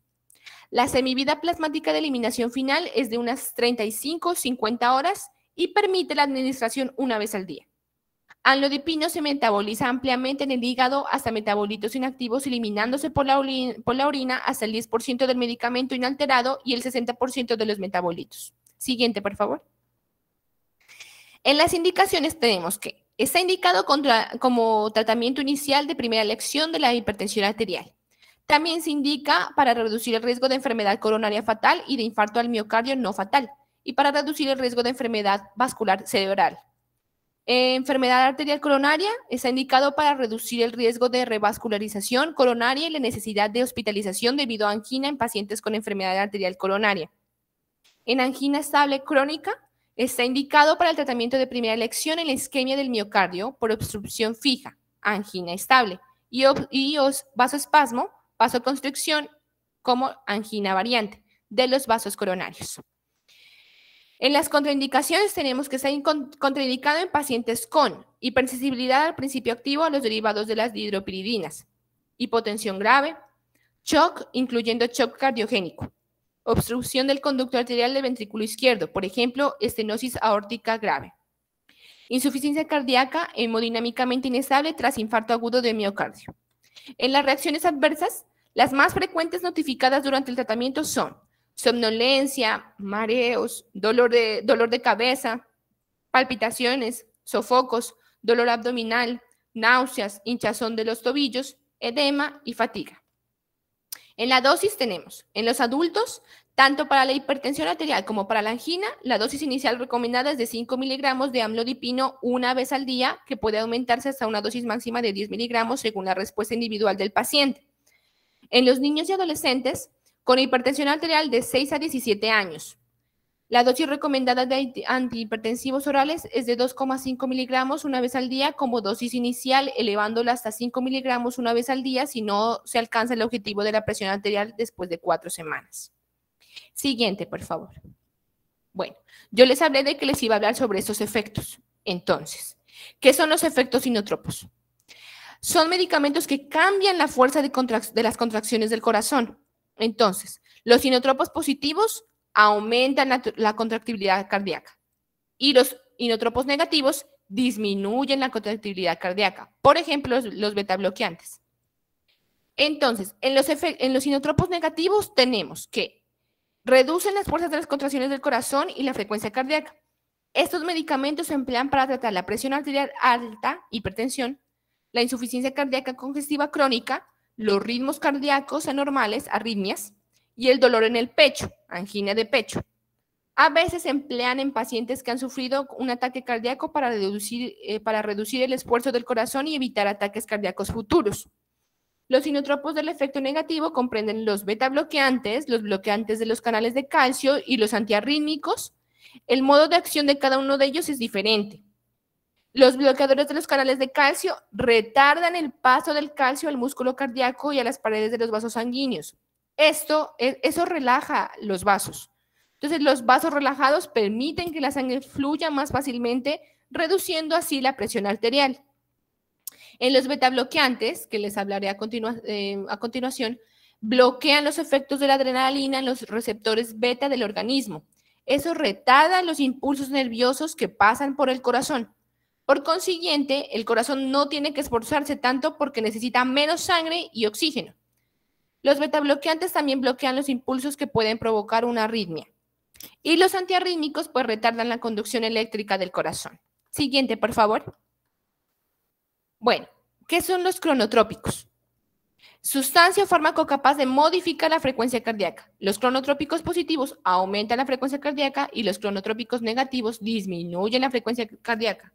La semivida plasmática de eliminación final es de unas 35-50 horas y permite la administración una vez al día. Amlodipino se metaboliza ampliamente en el hígado hasta metabolitos inactivos, eliminándose por la, orina, hasta el 10% del medicamento inalterado y el 60% de los metabolitos. Siguiente, por favor. En las indicaciones tenemos que está indicado como tratamiento inicial de primera elección de la hipertensión arterial. También se indica para reducir el riesgo de enfermedad coronaria fatal y de infarto al miocardio no fatal y para reducir el riesgo de enfermedad vascular cerebral. Enfermedad arterial coronaria está indicado para reducir el riesgo de revascularización coronaria y la necesidad de hospitalización debido a angina en pacientes con enfermedad arterial coronaria. En angina estable crónica está indicado para el tratamiento de primera elección en la isquemia del miocardio por obstrucción fija, angina estable, y, y vasoespasmo, vasoconstricción como angina variante de los vasos coronarios. En las contraindicaciones tenemos que estar contraindicado en pacientes con hipersensibilidad al principio activo a los derivados de las dihidropiridinas, hipotensión grave, shock, incluyendo shock cardiogénico, obstrucción del conducto arterial del ventrículo izquierdo, por ejemplo, estenosis aórtica grave, insuficiencia cardíaca hemodinámicamente inestable tras infarto agudo de miocardio. En las reacciones adversas, las más frecuentes notificadas durante el tratamiento son somnolencia, mareos, dolor de, dolor de cabeza, palpitaciones, sofocos, dolor abdominal, náuseas, hinchazón de los tobillos, edema y fatiga. En la dosis tenemos, en los adultos, tanto para la hipertensión arterial como para la angina, la dosis inicial recomendada es de 5 miligramos de amlodipino una vez al día, que puede aumentarse hasta una dosis máxima de 10 miligramos según la respuesta individual del paciente. En los niños y adolescentes, con hipertensión arterial de 6 a 17 años. La dosis recomendada de antihipertensivos orales es de 2,5 miligramos una vez al día como dosis inicial, elevándola hasta 5 miligramos una vez al día si no se alcanza el objetivo de la presión arterial después de cuatro semanas. Siguiente, por favor. Bueno, yo les hablé de que les iba a hablar sobre estos efectos. Entonces, ¿qué son los efectos inotropos? Son medicamentos que cambian la fuerza de, de las contracciones del corazón entonces, los inotropos positivos aumentan la, contractibilidad cardíaca y los inotropos negativos disminuyen la contractibilidad cardíaca. Por ejemplo, los, beta bloqueantes. Entonces, en los, en los inotropos negativos tenemos que reducen las fuerzas de las contracciones del corazón y la frecuencia cardíaca. Estos medicamentos se emplean para tratar la presión arterial alta, hipertensión, la insuficiencia cardíaca congestiva crónica, los ritmos cardíacos anormales, arritmias, y el dolor en el pecho, angina de pecho. A veces se emplean en pacientes que han sufrido un ataque cardíaco para reducir, eh, para reducir el esfuerzo del corazón y evitar ataques cardíacos futuros. Los inotropos del efecto negativo comprenden los beta bloqueantes, los bloqueantes de los canales de calcio y los antiarrítmicos. El modo de acción de cada uno de ellos es diferente. Los bloqueadores de los canales de calcio retardan el paso del calcio al músculo cardíaco y a las paredes de los vasos sanguíneos. Esto, eso relaja los vasos. Entonces, los vasos relajados permiten que la sangre fluya más fácilmente, reduciendo así la presión arterial. En los beta bloqueantes, que les hablaré a, eh, a continuación, bloquean los efectos de la adrenalina en los receptores beta del organismo. Eso retarda los impulsos nerviosos que pasan por el corazón. Por consiguiente, el corazón no tiene que esforzarse tanto porque necesita menos sangre y oxígeno. Los betabloqueantes también bloquean los impulsos que pueden provocar una arritmia. Y los antiarrítmicos pues retardan la conducción eléctrica del corazón. Siguiente, por favor. Bueno, ¿qué son los cronotrópicos? Sustancia o fármaco capaz de modificar la frecuencia cardíaca. Los cronotrópicos positivos aumentan la frecuencia cardíaca y los cronotrópicos negativos disminuyen la frecuencia cardíaca.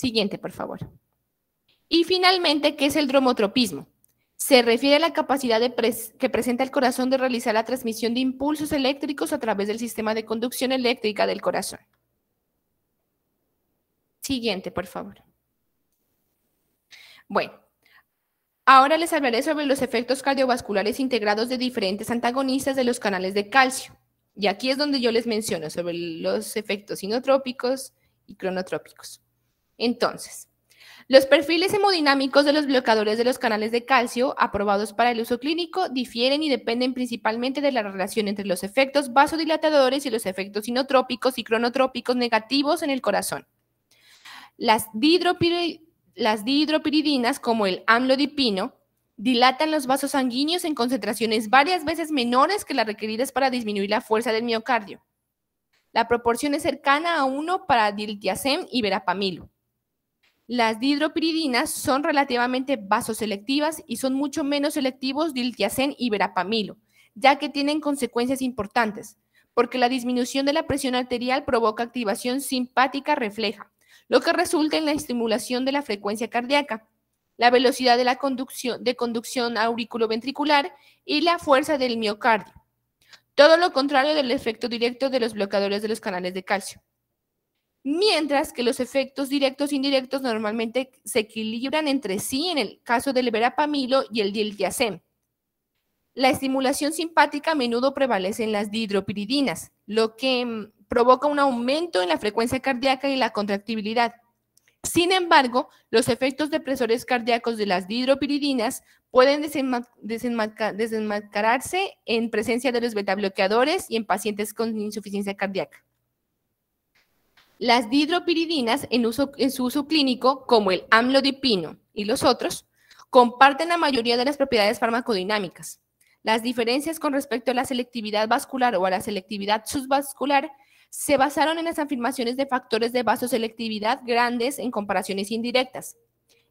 Siguiente, por favor. Y finalmente, ¿qué es el dromotropismo? Se refiere a la capacidad que presenta el corazón de realizar la transmisión de impulsos eléctricos a través del sistema de conducción eléctrica del corazón. Siguiente, por favor. Bueno, ahora les hablaré sobre los efectos cardiovasculares integrados de diferentes antagonistas de los canales de calcio. Y aquí es donde yo les menciono sobre los efectos inotrópicos y cronotrópicos. Entonces, los perfiles hemodinámicos de los bloqueadores de los canales de calcio aprobados para el uso clínico difieren y dependen principalmente de la relación entre los efectos vasodilatadores y los efectos inotrópicos y cronotrópicos negativos en el corazón. Las, dihidropiridinas, como el amlodipino, dilatan los vasos sanguíneos en concentraciones varias veces menores que las requeridas para disminuir la fuerza del miocardio. La proporción es cercana a 1 para diltiazem y verapamilo. Las dihidropiridinas son relativamente vasoselectivas y son mucho menos selectivos diltiazem y verapamilo, ya que tienen consecuencias importantes, porque la disminución de la presión arterial provoca activación simpática refleja, lo que resulta en la estimulación de la frecuencia cardíaca, la velocidad de la conducción, de conducción auriculoventricular y la fuerza del miocardio. todo lo contrario del efecto directo de los bloqueadores de los canales de calcio. Mientras que los efectos directos e indirectos normalmente se equilibran entre sí en el caso del verapamilo y el diltiazem. La estimulación simpática a menudo prevalece en las dihidropiridinas, lo que mm, provoca un aumento en la frecuencia cardíaca y la contractibilidad. Sin embargo, los efectos depresores cardíacos de las dihidropiridinas pueden desenmascararse en presencia de los betabloqueadores y en pacientes con insuficiencia cardíaca. Las dihidropiridinas en, en su uso clínico, como el amlodipino y los otros, comparten la mayoría de las propiedades farmacodinámicas. Las diferencias con respecto a la selectividad vascular o a la selectividad subvascular se basaron en las afirmaciones de factores de vasoselectividad grandes en comparaciones indirectas.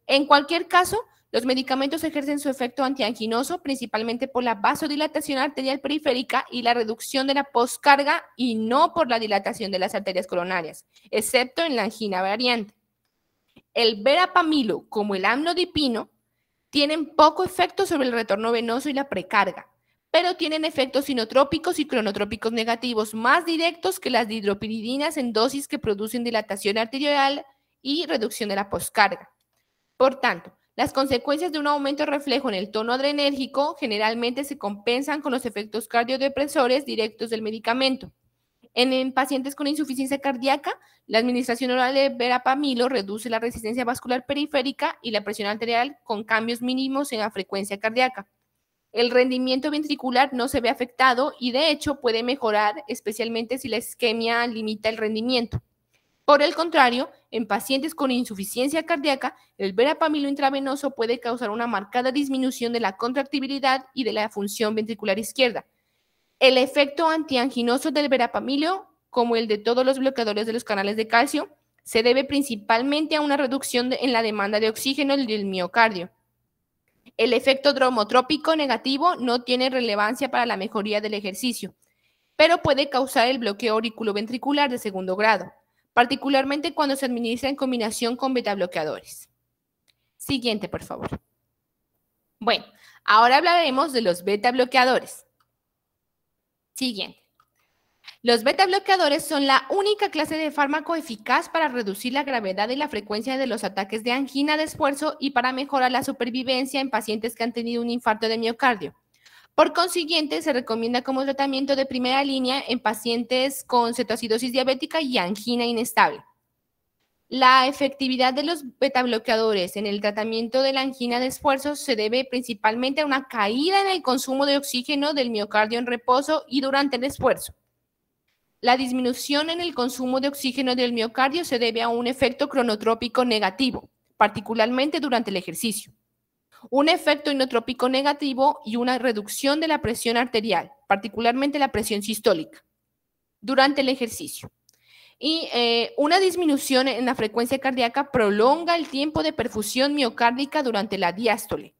En cualquier caso, los medicamentos ejercen su efecto antianginoso principalmente por la vasodilatación arterial periférica y la reducción de la poscarga y no por la dilatación de las arterias coronarias, excepto en la angina variante. El verapamilo, como el amlodipino, tienen poco efecto sobre el retorno venoso y la precarga, pero tienen efectos sinotrópicos y cronotrópicos negativos más directos que las dihidropiridinas en dosis que producen dilatación arterial y reducción de la poscarga. Por tanto, las consecuencias de un aumento reflejo en el tono adrenérgico generalmente se compensan con los efectos cardiodepresores directos del medicamento. En, pacientes con insuficiencia cardíaca, la administración oral de verapamilo reduce la resistencia vascular periférica y la presión arterial con cambios mínimos en la frecuencia cardíaca. El rendimiento ventricular no se ve afectado y de hecho puede mejorar, especialmente si la isquemia limita el rendimiento. Por el contrario, en pacientes con insuficiencia cardíaca, el verapamilo intravenoso puede causar una marcada disminución de la contractibilidad y de la función ventricular izquierda, el efecto antianginoso del verapamilo, como el de todos los bloqueadores de los canales de calcio, se debe principalmente a una reducción en la demanda de oxígeno del miocardio. El efecto dromotrópico negativo no tiene relevancia para la mejoría del ejercicio, pero puede causar el bloqueo auriculoventricular de segundo grado, particularmente cuando se administra en combinación con betabloqueadores. Siguiente, por favor. Bueno, ahora hablaremos de los beta bloqueadores. Siguiente. Los beta bloqueadores son la única clase de fármaco eficaz para reducir la gravedad y la frecuencia de los ataques de angina de esfuerzo y para mejorar la supervivencia en pacientes que han tenido un infarto de miocardio. Por consiguiente, se recomienda como tratamiento de primera línea en pacientes con cetoacidosis diabética y angina inestable. La efectividad de los betabloqueadores en el tratamiento de la angina de esfuerzo se debe principalmente a una caída en el consumo de oxígeno del miocardio en reposo y durante el esfuerzo. La disminución en el consumo de oxígeno del miocardio se debe a un efecto cronotrópico negativo, particularmente durante el ejercicio. Un efecto inotrópico negativo y una reducción de la presión arterial, particularmente la presión sistólica, durante el ejercicio y eh, una disminución en la frecuencia cardíaca prolonga el tiempo de perfusión miocárdica durante la diástole.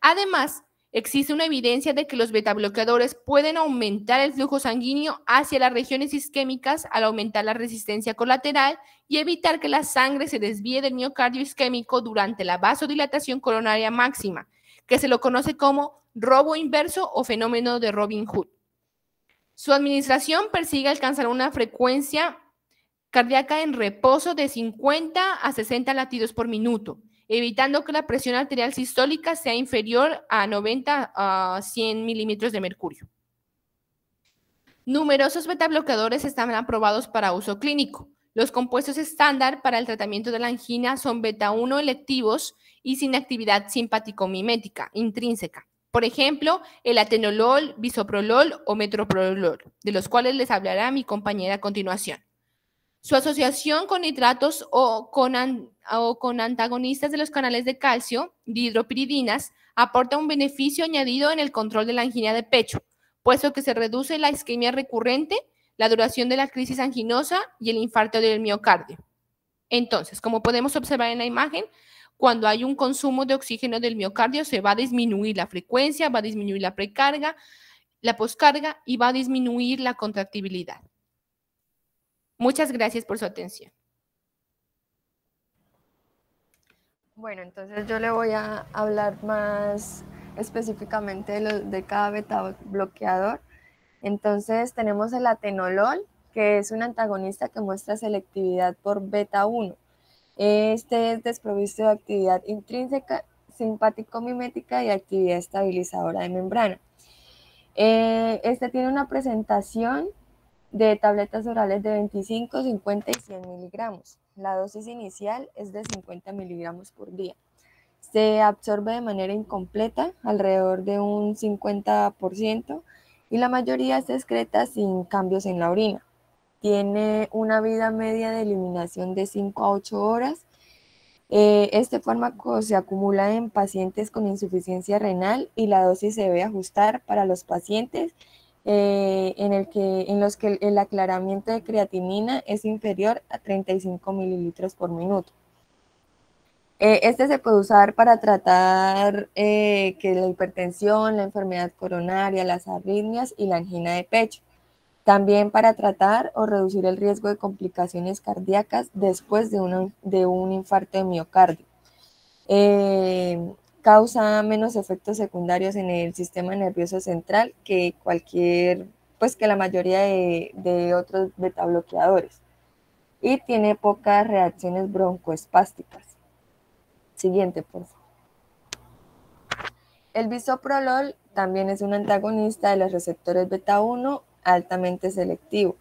Además, existe una evidencia de que los betabloqueadores pueden aumentar el flujo sanguíneo hacia las regiones isquémicas al aumentar la resistencia colateral y evitar que la sangre se desvíe del miocardio isquémico durante la vasodilatación coronaria máxima, que se lo conoce como robo inverso o fenómeno de Robin Hood. Su administración persigue alcanzar una frecuencia cardíaca en reposo de 50 a 60 latidos por minuto, evitando que la presión arterial sistólica sea inferior a 90 a 100 milímetros de mercurio. Numerosos betabloqueadores están aprobados para uso clínico. Los compuestos estándar para el tratamiento de la angina son beta-1 electivos y sin actividad simpático-mimética intrínseca. Por ejemplo, el atenolol, bisoprolol o metoprolol, de los cuales les hablará mi compañera a continuación. Su asociación con nitratos o con, antagonistas de los canales de calcio, dihidropiridinas, aporta un beneficio añadido en el control de la angina de pecho, puesto que se reduce la isquemia recurrente, la duración de la crisis anginosa y el infarto del miocardio. Entonces, como podemos observar en la imagen, cuando hay un consumo de oxígeno del miocardio, se va a disminuir la frecuencia, va a disminuir la precarga, la poscarga y va a disminuir la contractibilidad. Muchas gracias por su atención. Bueno, entonces yo le voy a hablar más específicamente de, de cada beta bloqueador. Entonces tenemos el atenolol, que es un antagonista que muestra selectividad por beta 1. Este es desprovisto de actividad intrínseca, simpático-mimética y actividad estabilizadora de membrana. Eh, este tiene una presentación de tabletas orales de 25, 50 y 100 miligramos. La dosis inicial es de 50 miligramos por día. Se absorbe de manera incompleta, alrededor de un 50%, y la mayoría se excreta sin cambios en la orina. Tiene una vida media de eliminación de 5 a 8 horas. Eh, este fármaco se acumula en pacientes con insuficiencia renal y la dosis se debe ajustar para los pacientes eh, en, el que, en los que el aclaramiento de creatinina es inferior a 35 mililitros por minuto. Eh, este se puede usar para tratar que la hipertensión, la enfermedad coronaria, las arritmias y la angina de pecho. También para tratar o reducir el riesgo de complicaciones cardíacas después de, de un infarto de miocardio. Eh, causa menos efectos secundarios en el sistema nervioso central que cualquier, pues que la mayoría de, otros betabloqueadores. Y tiene pocas reacciones broncoespásticas. Siguiente, por favor. El bisoprolol también es un antagonista de los receptores beta 1 altamente selectivo,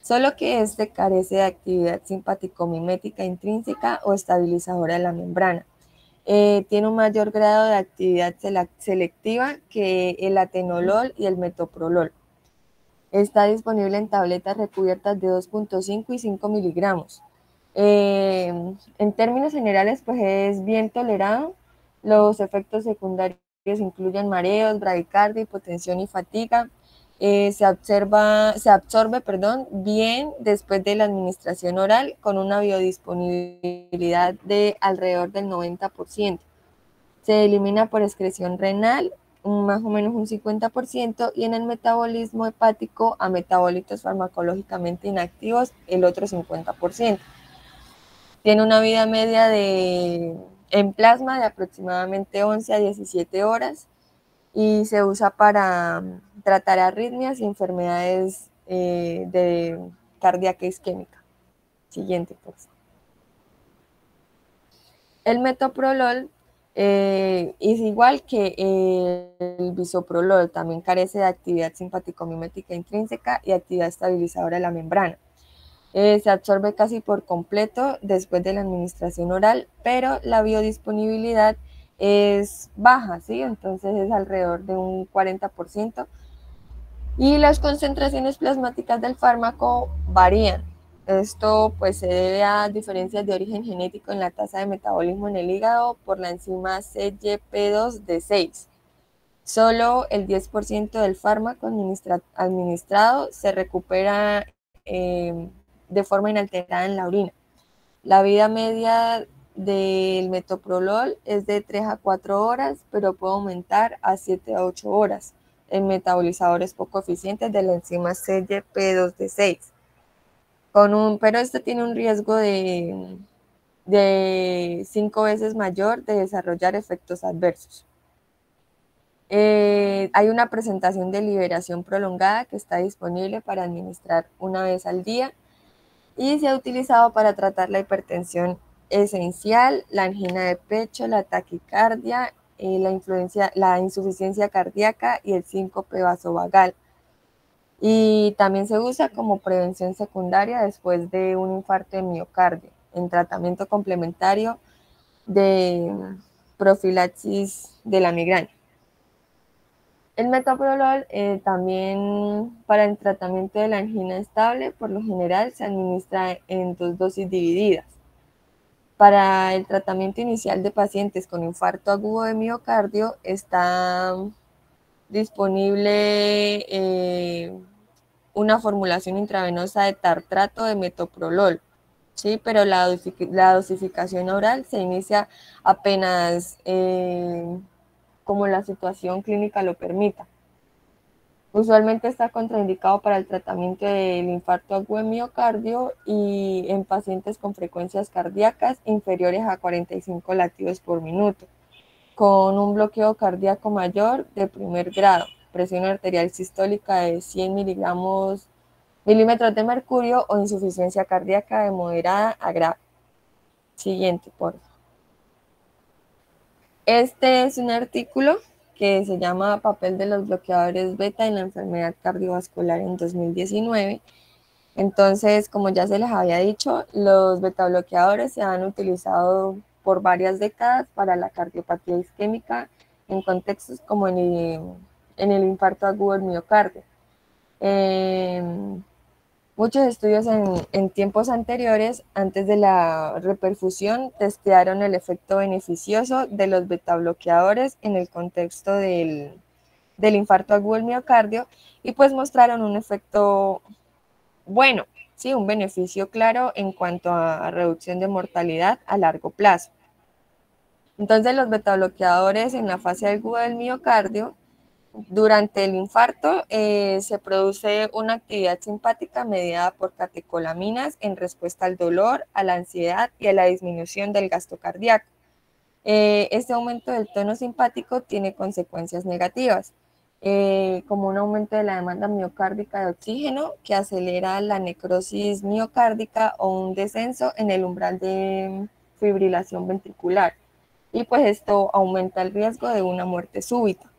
solo que este carece de actividad simpático-mimética intrínseca o estabilizadora de la membrana. Eh, tiene un mayor grado de actividad selectiva que el atenolol y el metoprolol. Está disponible en tabletas recubiertas de 2.5 y 5 miligramos. Eh, en términos generales, pues es bien tolerado. Los efectos secundarios incluyen mareos, bradicardia, hipotensión y fatiga. Eh, se, observa, se absorbe perdón, bien después de la administración oral con una biodisponibilidad de alrededor del 90%. Se elimina por excreción renal más o menos un 50% y en el metabolismo hepático a metabolitos farmacológicamente inactivos el otro 50%. Tiene una vida media de, en plasma de aproximadamente 11 a 17 horas y se usa para tratar arritmias y enfermedades eh, de cardíaca isquémica. Siguiente, por El metoprolol eh, es igual que el bisoprolol, también carece de actividad simpático-mimética intrínseca y actividad estabilizadora de la membrana. Eh, se absorbe casi por completo después de la administración oral, pero la biodisponibilidad es baja, ¿sí? Entonces es alrededor de un 40%. Y las concentraciones plasmáticas del fármaco varían. Esto pues se debe a diferencias de origen genético en la tasa de metabolismo en el hígado por la enzima CYP2D6. Solo el 10% del fármaco administrado se recupera eh, de forma inalterada en la orina. La vida media del metoprolol es de 3 a 4 horas, pero puede aumentar a 7 a 8 horas en metabolizadores poco eficientes de la enzima CYP2D6. Con un, pero este tiene un riesgo de, de 5 veces mayor de desarrollar efectos adversos. Eh, hay una presentación de liberación prolongada que está disponible para administrar una vez al día y se ha utilizado para tratar la hipertensión esencial, la angina de pecho, la taquicardia, eh, la, influencia, la insuficiencia cardíaca y el síncope vasovagal. Y también se usa como prevención secundaria después de un infarto de miocardio, en tratamiento complementario de profilaxis de la migraña. El metoprolol eh, también para el tratamiento de la angina estable, por lo general se administra en dos dosis divididas. Para el tratamiento inicial de pacientes con infarto agudo de miocardio está disponible eh, una formulación intravenosa de tartrato de metoprolol, ¿sí? pero la, dosificación oral se inicia apenas eh, como la situación clínica lo permita. Usualmente está contraindicado para el tratamiento del infarto agudo miocardio y en pacientes con frecuencias cardíacas inferiores a 45 latidos por minuto, con un bloqueo cardíaco mayor de primer grado. presión arterial sistólica de 100 miligramos milímetros de mercurio o insuficiencia cardíaca de moderada a grave. Siguiente, por favor. Este es un artículo que se llama Papel de los bloqueadores beta en la enfermedad cardiovascular en 2019. Entonces, como ya se les había dicho, los beta bloqueadores se han utilizado por varias décadas para la cardiopatía isquémica en contextos como en el, infarto agudo del miocardio. Em, muchos estudios en, tiempos anteriores, antes de la reperfusión, testearon el efecto beneficioso de los beta-bloqueadores en el contexto del, del infarto agudo del miocardio y pues mostraron un efecto bueno, sí, un beneficio claro en cuanto a reducción de mortalidad a largo plazo. Entonces los betabloqueadores en la fase aguda del miocardio, durante el infarto eh, se produce una actividad simpática mediada por catecolaminas en respuesta al dolor, a la ansiedad y a la disminución del gasto cardíaco. Eh, este aumento del tono simpático tiene consecuencias negativas, eh, como un aumento de la demanda miocárdica de oxígeno que acelera la necrosis miocárdica o un descenso en el umbral de fibrilación ventricular y pues esto aumenta el riesgo de una muerte súbita.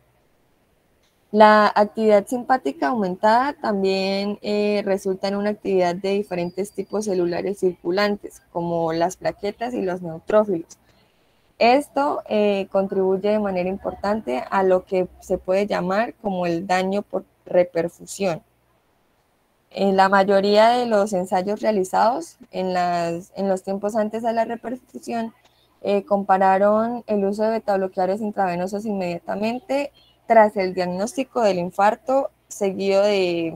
La actividad simpática aumentada también eh, resulta en una actividad de diferentes tipos celulares circulantes, como las plaquetas y los neutrófilos. Esto eh, contribuye de manera importante a lo que se puede llamar como el daño por reperfusión. En la mayoría de los ensayos realizados en, los tiempos antes de la reperfusión eh, compararon el uso de betabloqueadores intravenosos inmediatamente tras el diagnóstico del infarto seguido de,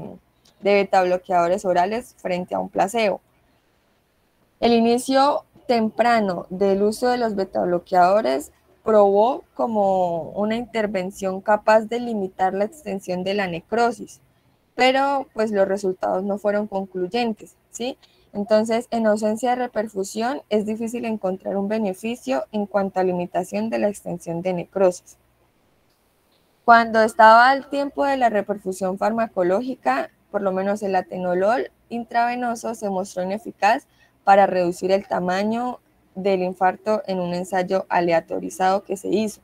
de betabloqueadores orales frente a un placebo. El inicio temprano del uso de los betabloqueadores probó como una intervención capaz de limitar la extensión de la necrosis, pero pues los resultados no fueron concluyentes, ¿sí? Entonces, en ausencia de reperfusión, es difícil encontrar un beneficio en cuanto a limitación de la extensión de necrosis. Cuando estaba al tiempo de la reperfusión farmacológica, por lo menos el atenolol intravenoso se mostró ineficaz para reducir el tamaño del infarto en un ensayo aleatorizado que se hizo.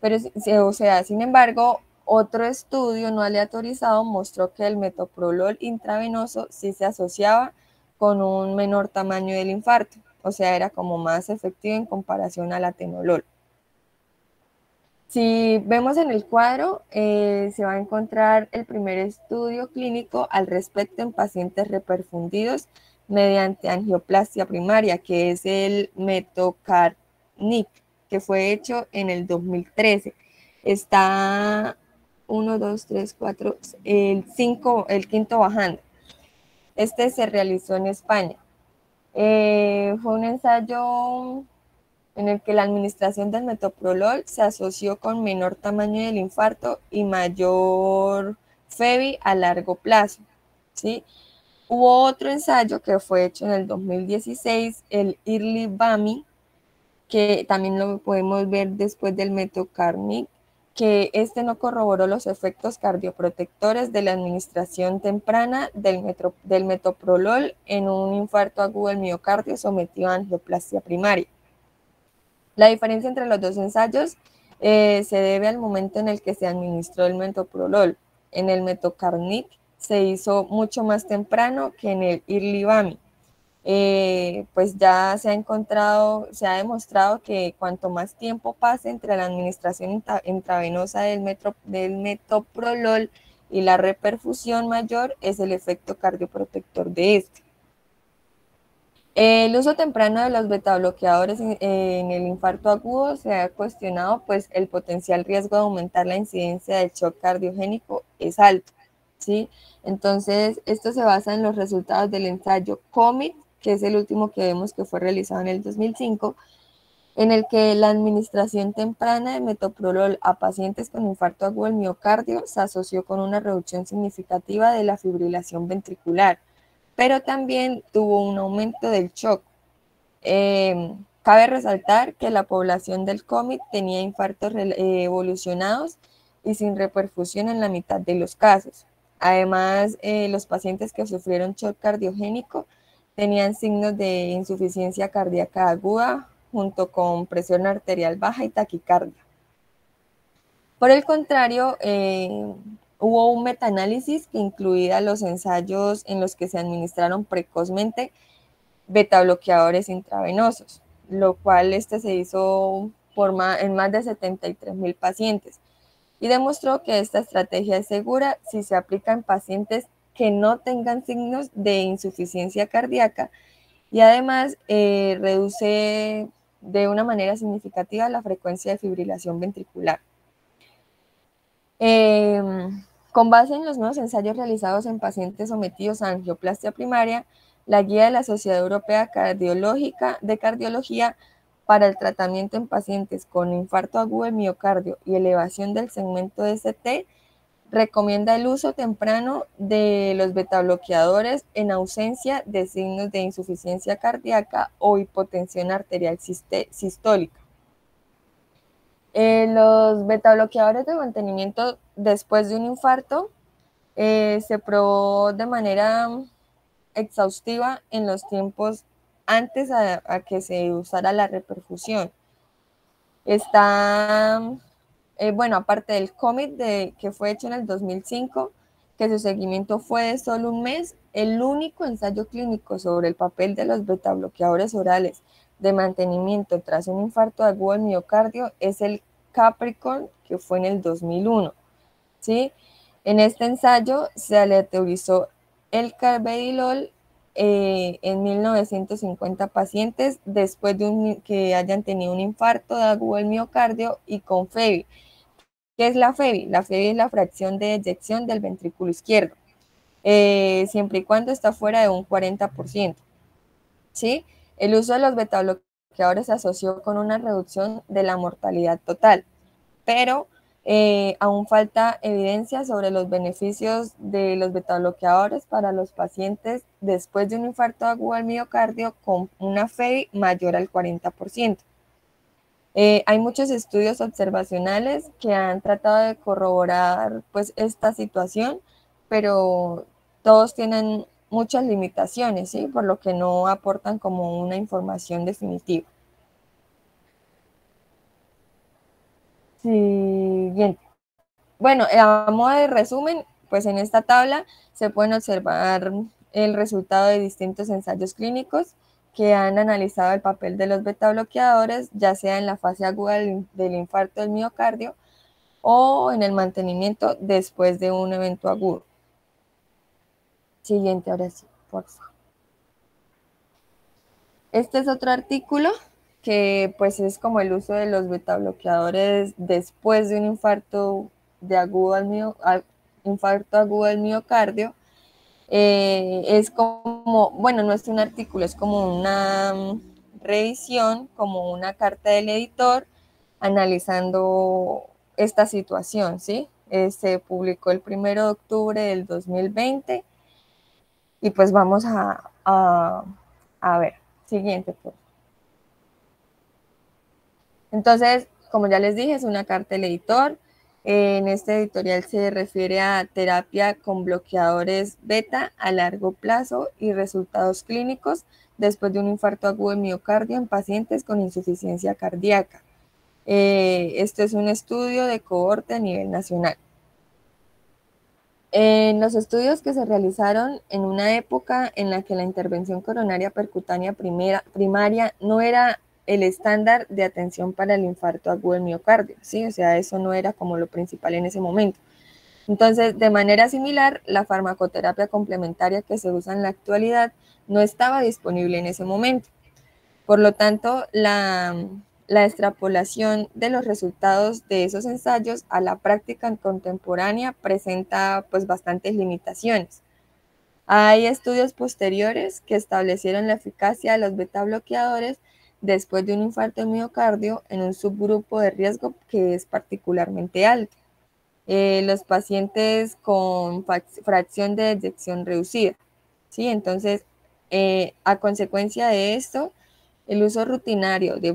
Pero, o sea, sin embargo, otro estudio no aleatorizado mostró que el metoprolol intravenoso sí se asociaba con un menor tamaño del infarto, o sea, era como más efectivo en comparación al atenolol. Si vemos en el cuadro, eh, se va a encontrar el primer estudio clínico al respecto en pacientes reperfundidos mediante angioplastia primaria, que es el metocarnic, que fue hecho en el 2013. Está 1, 2, 3, 4, el 5, el quinto bajando. Este se realizó en España. Eh, fue un ensayo en el que la administración del metoprolol se asoció con menor tamaño del infarto y mayor FEBI a largo plazo. ¿sí? Hubo otro ensayo que fue hecho en el 2016, el IRLI-BAMI, que también lo podemos ver después del metocarnic, que este no corroboró los efectos cardioprotectores de la administración temprana del, del metoprolol en un infarto agudo del miocardio sometido a angioplastia primaria. La diferencia entre los dos ensayos eh, se debe al momento en el que se administró el metoprolol. En el metocarnic se hizo mucho más temprano que en el irlibami. Eh, pues ya se ha encontrado, se ha demostrado que cuanto más tiempo pase entre la administración intravenosa del, del metoprolol y la reperfusión mayor, es el efecto cardioprotector de este. El uso temprano de los betabloqueadores en, en el infarto agudo se ha cuestionado, pues el potencial riesgo de aumentar la incidencia del shock cardiogénico es alto. ¿sí? Entonces, esto se basa en los resultados del ensayo COMIT que es el último que vemos que fue realizado en el 2005, en el que la administración temprana de metoprolol a pacientes con infarto agudo del miocardio se asoció con una reducción significativa de la fibrilación ventricular, pero también tuvo un aumento del shock. Eh, cabe resaltar que la población del COMIT tenía infartos eh, evolucionados y sin reperfusión en la mitad de los casos. Además, eh, los pacientes que sufrieron shock cardiogénico tenían signos de insuficiencia cardíaca aguda junto con presión arterial baja y taquicardia. Por el contrario, hubo un metaanálisis que incluía los ensayos en los que se administraron precozmente beta bloqueadores intravenosos, lo cual este se hizo en más de 73 mil pacientes y demostró que esta estrategia es segura si se aplica en pacientes que no tengan signos de insuficiencia cardíaca y además eh, reduce de una manera significativa la frecuencia de fibrilación ventricular. Em, con base en los nuevos ensayos realizados en pacientes sometidos a angioplastia primaria, la guía de la Sociedad Europea Cardiológica de Cardiología para el tratamiento en pacientes con infarto agudo del miocardio y elevación del segmento de ST recomienda el uso temprano de los betabloqueadores en ausencia de signos de insuficiencia cardíaca o hipotensión arterial sistólica. Eh, los betabloqueadores de mantenimiento después de un infarto eh, se probó de manera exhaustiva en los tiempos antes a, que se usara la reperfusión. Está, eh, bueno, aparte del cómic de, que fue hecho en el 2005, que su seguimiento fue de solo un mes, el único ensayo clínico sobre el papel de los betabloqueadores orales de mantenimiento tras un infarto agudo del miocardio es el Capricorn, que fue en el 2001. ¿sí? En este ensayo se aleatorizó el carbedilol eh, en 1950 pacientes después de que hayan tenido un infarto de agudo del miocardio y con FEBI. ¿Qué es la FEBI? La FEBI es la fracción de eyección del ventrículo izquierdo, eh, siempre y cuando está fuera de un 40%. ¿sí? El uso de los betabloqueadores se asoció con una reducción de la mortalidad total, pero eh, aún falta evidencia sobre los beneficios de los betabloqueadores para los pacientes después de un infarto agudo al miocardio con una FEI mayor al 40%. Eh, hay muchos estudios observacionales que han tratado de corroborar pues, esta situación, pero todos tienen muchas limitaciones, ¿sí? por lo que no aportan como una información definitiva. Siguiente. Bueno, a modo de resumen, pues en esta tabla se pueden observar el resultado de distintos ensayos clínicos que han analizado el papel de los beta bloqueadores, ya sea en la fase aguda del, infarto del miocardio o en el mantenimiento después de un evento agudo. Siguiente, ahora sí, por favor. Este es otro artículo que pues es como el uso de los betabloqueadores después de un infarto de agudo al infarto agudo del miocardio. Eh, es como, bueno, no es un artículo, es como una mm, revisión, como una carta del editor analizando esta situación, ¿sí? Eh, se publicó el primero de octubre del 2020 y pues vamos a, a, a ver, siguiente, favor. Entonces, como ya les dije, es una carta del editor. En este editorial se refiere a terapia con bloqueadores beta a largo plazo y resultados clínicos después de un infarto agudo de miocardio en pacientes con insuficiencia cardíaca. Este es un estudio de cohorte a nivel nacional. En los estudios que se realizaron en una época en la que la intervención coronaria percutánea primaria no era el estándar de atención para el infarto agudo del miocardio, ¿sí? O sea, eso no era como lo principal en ese momento. Entonces, de manera similar, la farmacoterapia complementaria que se usa en la actualidad no estaba disponible en ese momento. Por lo tanto, la, la extrapolación de los resultados de esos ensayos a la práctica contemporánea presenta pues bastantes limitaciones. Hay estudios posteriores que establecieron la eficacia de los beta bloqueadores después de un infarto de miocardio en un subgrupo de riesgo que es particularmente alto. Eh, los pacientes con fracción de eyección reducida. ¿sí? Entonces, eh, a consecuencia de esto, El uso rutinario de,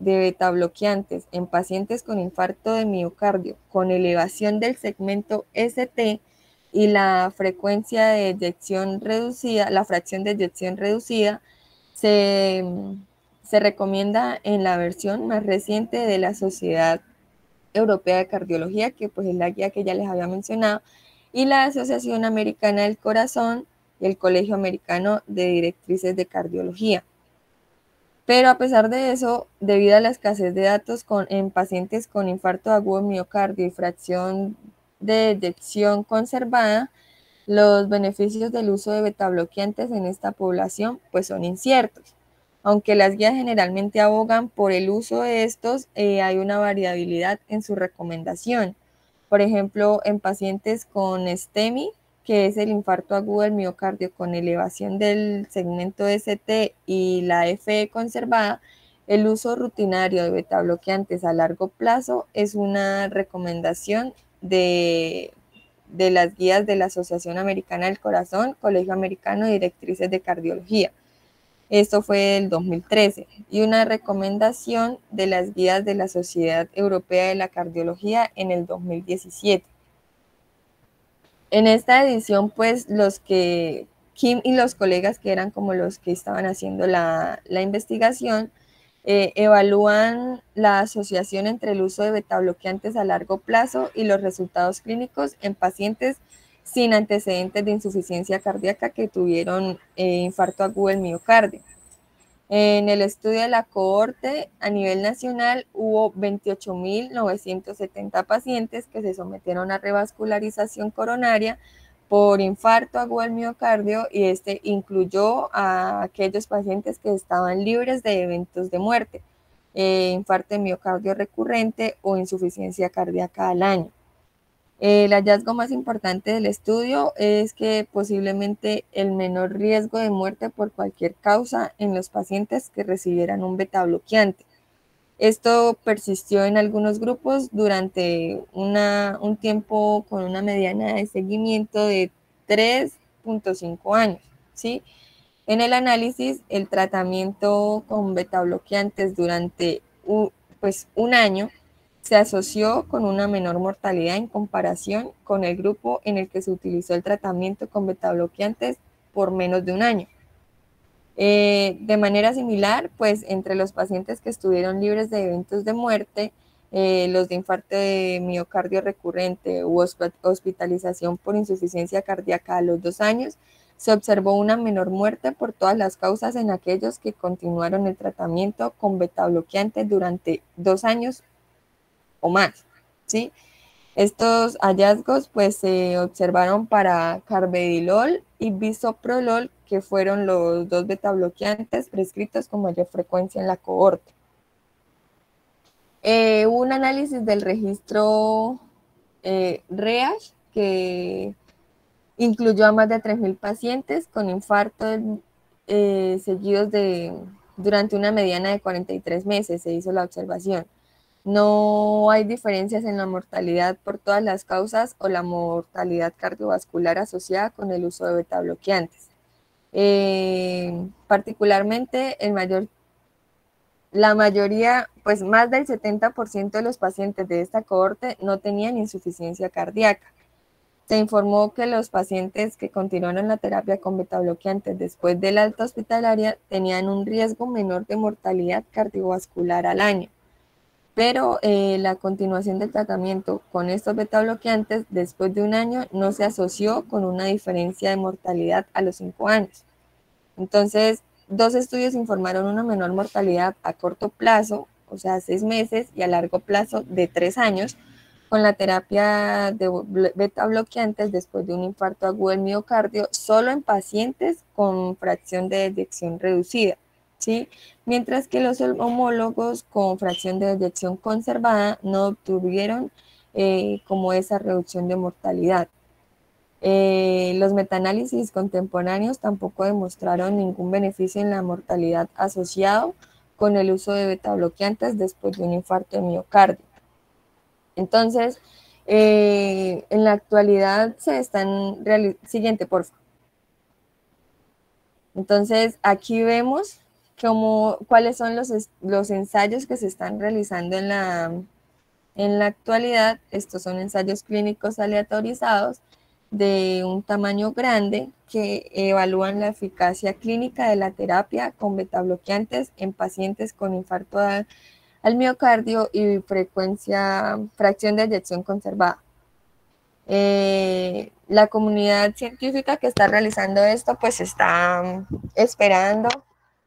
beta bloqueantes en pacientes con infarto de miocardio con elevación del segmento ST y la frecuencia de eyección reducida, la fracción de eyección reducida, se, se recomienda en la versión más reciente de la Sociedad Europea de Cardiología, que pues es la guía que ya les había mencionado, y la Asociación Americana del Corazón y el Colegio Americano de Directrices de Cardiología. Pero a pesar de eso, debido a la escasez de datos en pacientes con infarto agudo miocardio y fracción de eyección conservada, los beneficios del uso de betabloqueantes en esta población pues son inciertos. Aunque las guías generalmente abogan por el uso de estos, eh, hay una variabilidad en su recomendación. Por ejemplo, en pacientes con STEMI, que es el infarto agudo del miocardio con elevación del segmento ST y la FE conservada, el uso rutinario de betabloqueantes a largo plazo es una recomendación de, de las guías de la Asociación Americana del Corazón, Colegio Americano de Directrices de Cardiología. Esto fue el 2013 y una recomendación de las guías de la Sociedad Europea de la Cardiología en el 2017. En esta edición, pues los que Kim y los colegas que eran como los que estaban haciendo la, investigación, eh, evalúan la asociación entre el uso de betabloqueantes a largo plazo y los resultados clínicos en pacientes sin antecedentes de insuficiencia cardíaca que tuvieron eh, infarto agudo del miocardio. En el estudio de la cohorte a nivel nacional hubo 28.970 pacientes que se sometieron a revascularización coronaria por infarto agudo del miocardio y este incluyó a aquellos pacientes que estaban libres de eventos de muerte, eh, infarto de miocardio recurrente o insuficiencia cardíaca al año. El hallazgo más importante del estudio es que posiblemente el menor riesgo de muerte por cualquier causa en los pacientes que recibieran un beta bloqueante. Esto persistió en algunos grupos durante un tiempo con una mediana de seguimiento de 3.5 años. ¿sí? En el análisis, el tratamiento con beta bloqueantes durante pues, un año se asoció con una menor mortalidad en comparación con el grupo en el que se utilizó el tratamiento con betabloqueantes por menos de un año. Eh, de manera similar, pues entre los pacientes que estuvieron libres de eventos de muerte, eh, los de infarto de miocardio recurrente u hospitalización por insuficiencia cardíaca a los dos años, se observó una menor muerte por todas las causas en aquellos que continuaron el tratamiento con betabloqueantes durante dos años o más, ¿sí? Estos hallazgos pues se observaron para carbedilol y bisoprolol, que fueron los dos betabloqueantes prescritos con mayor frecuencia en la cohorte. Eh, un análisis del registro eh, REASH que incluyó a más de 3.000 pacientes con infarto eh, seguidos de, durante una mediana de 43 meses, se hizo la observación. No hay diferencias en la mortalidad por todas las causas o la mortalidad cardiovascular asociada con el uso de beta bloqueantes. Eh, particularmente, la mayoría, pues más del 70% de los pacientes de esta cohorte no tenían insuficiencia cardíaca. Se informó que los pacientes que continuaron la terapia con beta bloqueantes después de la alta hospitalaria tenían un riesgo menor de mortalidad cardiovascular al año pero eh, la continuación del tratamiento con estos beta bloqueantes después de un año no se asoció con una diferencia de mortalidad a los cinco años. Entonces, dos estudios informaron una menor mortalidad a corto plazo, o sea, seis meses, y a largo plazo de tres años, con la terapia de beta bloqueantes después de un infarto agudo del miocardio, solo en pacientes con fracción de eyección reducida. Mientras que los homólogos con fracción de eyección conservada no obtuvieron eh, como esa reducción de mortalidad. Eh, los metaanálisis contemporáneos tampoco demostraron ningún beneficio en la mortalidad asociado con el uso de betabloqueantes después de un infarto de miocardio. Entonces, eh, en la actualidad se están realizando... Siguiente, por favor. Entonces, aquí vemos como, cuáles son los, los ensayos que se están realizando en la, en la actualidad. Estos son ensayos clínicos aleatorizados de un tamaño grande que evalúan la eficacia clínica de la terapia con betabloqueantes en pacientes con infarto al, miocardio y frecuencia, fracción de eyección conservada. Eh, la comunidad científica que está realizando esto pues está esperando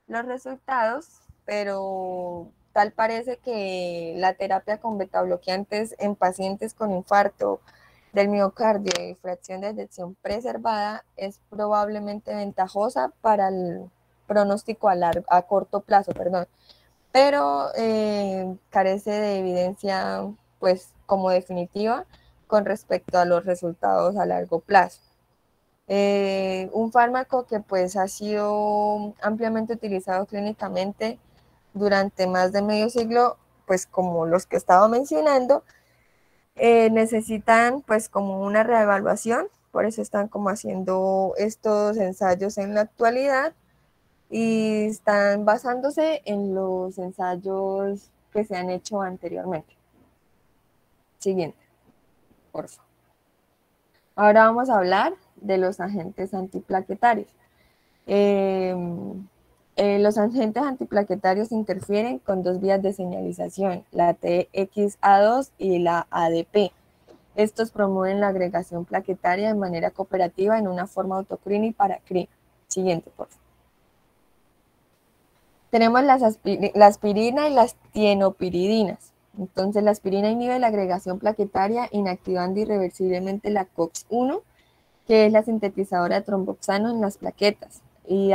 los resultados, pero tal parece que la terapia con betabloqueantes en pacientes con infarto del miocardio y fracción de eyección preservada es probablemente ventajosa para el pronóstico a, a corto plazo, perdón, pero eh, carece de evidencia pues como definitiva con respecto a los resultados a largo plazo. Eh, un fármaco que pues ha sido ampliamente utilizado clínicamente durante más de medio siglo, pues como los que estaba mencionando, eh, necesitan pues como una reevaluación, por eso están como haciendo estos ensayos en la actualidad y están basándose en los ensayos que se han hecho anteriormente. Siguiente, por favor. Ahora vamos a hablar de los agentes antiplaquetarios. Em, eh, los agentes antiplaquetarios interfieren con dos vías de señalización, la TXA2 y la ADP. Estos promueven la agregación plaquetaria de manera cooperativa en una forma autocrina y paracrina. Siguiente, por favor. Tenemos la aspirina y las tienopiridinas. Entonces, la aspirina inhibe la agregación plaquetaria inactivando irreversiblemente la COX-1, que es la sintetizadora de tromboxano en las plaquetas. Y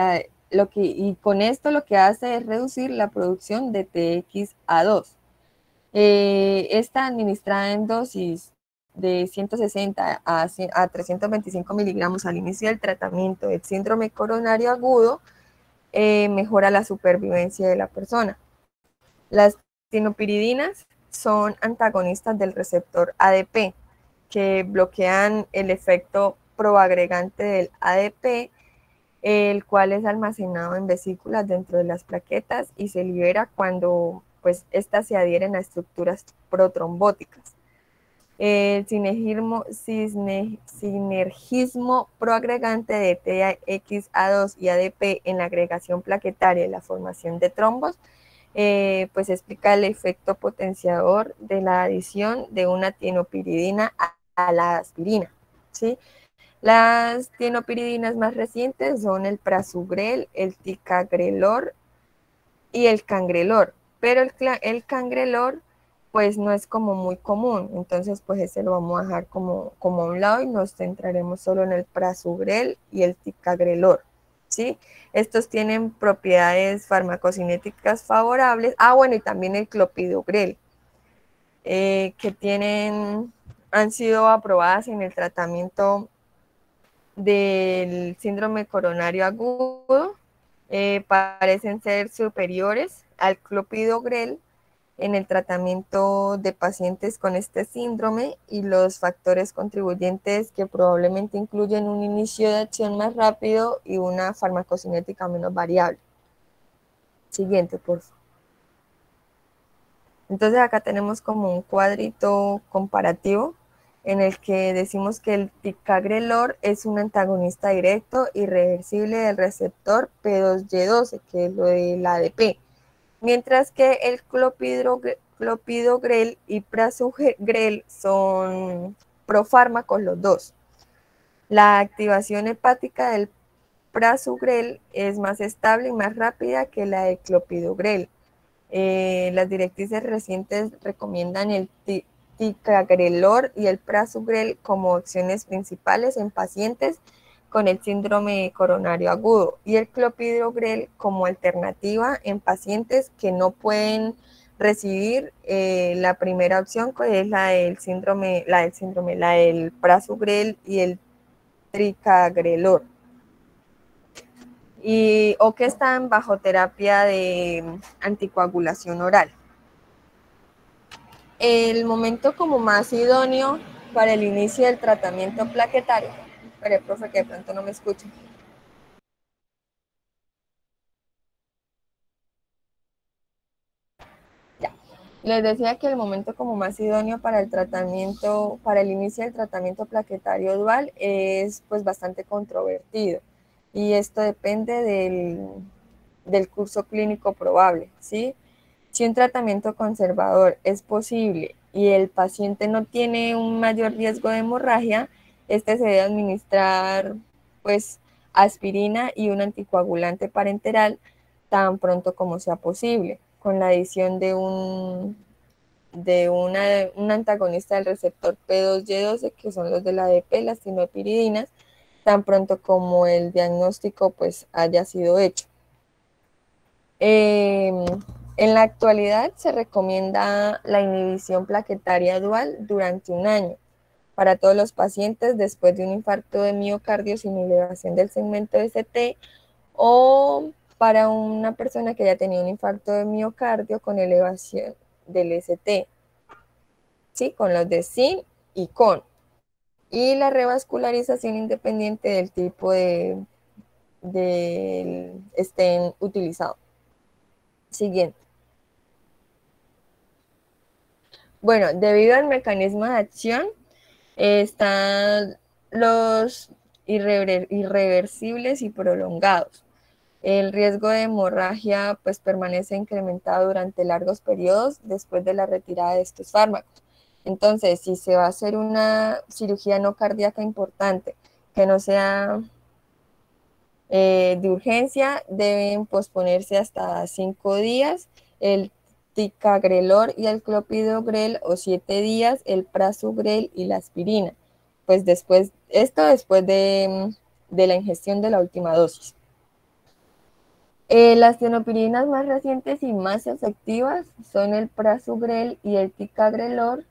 lo que, y con esto lo que hace es reducir la producción de TXA2. Eh, esta administrada en dosis de 160 a, a 325 miligramos al inicio del tratamiento del síndrome coronario agudo eh, mejora la supervivencia de la persona. Las tinopiridinas son antagonistas del receptor ADP, que bloquean el efecto proagregante del ADP el cual es almacenado en vesículas dentro de las plaquetas y se libera cuando pues estas se adhieren a estructuras protrombóticas. El sinergismo, proagregante de TXA2 y ADP en la agregación plaquetaria y la formación de trombos, eh, pues explica el efecto potenciador de la adición de una tienopiridina a, a la aspirina. ¿sí? Las tienopiridinas más recientes son el prasugrel, el ticagrelor y el cangrelor, pero el, el cangrelor pues no es como muy común, entonces pues ese lo vamos a dejar como, como a un lado y nos centraremos solo en el prasugrel y el ticagrelor, ¿sí? Estos tienen propiedades farmacocinéticas favorables, ah bueno, y también el clopidogrel, eh, que tienen, han sido aprobadas en el tratamiento del síndrome coronario agudo eh, parecen ser superiores al clopidogrel en el tratamiento de pacientes con este síndrome y los factores contribuyentes que probablemente incluyen un inicio de acción más rápido y una farmacocinética menos variable. Siguiente, por favor. Entonces acá tenemos como un cuadrito comparativo en el que decimos que el ticagrelor es un antagonista directo y reversible del receptor P2Y12, que es lo del ADP, mientras que el clopidogrel y prasugrel son profármacos los dos. La activación hepática del prasugrel es más estable y más rápida que la del clopidogrel. Eh, las directrices recientes recomiendan el ticagrelor y el prasugrel como opciones principales en pacientes con el síndrome coronario agudo y el clopidogrel como alternativa en pacientes que no pueden recibir eh, la primera opción que es la del síndrome, la del síndrome, la del prasugrel y el tricagrelor. Y, o que están bajo terapia de anticoagulación oral el momento como más idóneo para el inicio del tratamiento plaquetario. Pero profe que de pronto no me escucha. Ya. Les decía que el momento como más idóneo para el tratamiento, para el inicio del tratamiento plaquetario dual es pues bastante controvertido. Y esto depende del, del curso clínico probable, ¿sí? Si un tratamiento conservador es posible y el paciente no tiene un mayor riesgo de hemorragia, este se debe administrar pues aspirina y un anticoagulante parenteral tan pronto como sea posible con la adición de un, de un antagonista del receptor P2Y12, que son los de la ADP, las timopiridinas, tan pronto como el diagnóstico pues haya sido hecho. Em, en la actualidad se recomienda la inhibición plaquetaria dual durante un año para todos los pacientes después de un infarto de miocardio sin elevación del segmento ST o para una persona que haya tenido un infarto de miocardio con elevación del ST, ¿sí? con los de SIN y CON. Y la revascularización independiente del tipo de, estén utilizado. Siguiente. Bueno, debido al mecanismo de acción, están los irreversibles y prolongados. El riesgo de hemorragia pues permanece incrementado durante largos periodos después de la retirada de estos fármacos. Entonces, si se va a hacer una cirugía no cardíaca importante que no sea eh, de urgencia, deben posponerse hasta cinco días el ticagrelor y el clopidogrel o siete días el prasugrel y la aspirina. Pues después, esto después de la ingestión de la última dosis. Eh, las tenopirinas más recientes y más efectivas son el prasugrel y el ticagrelor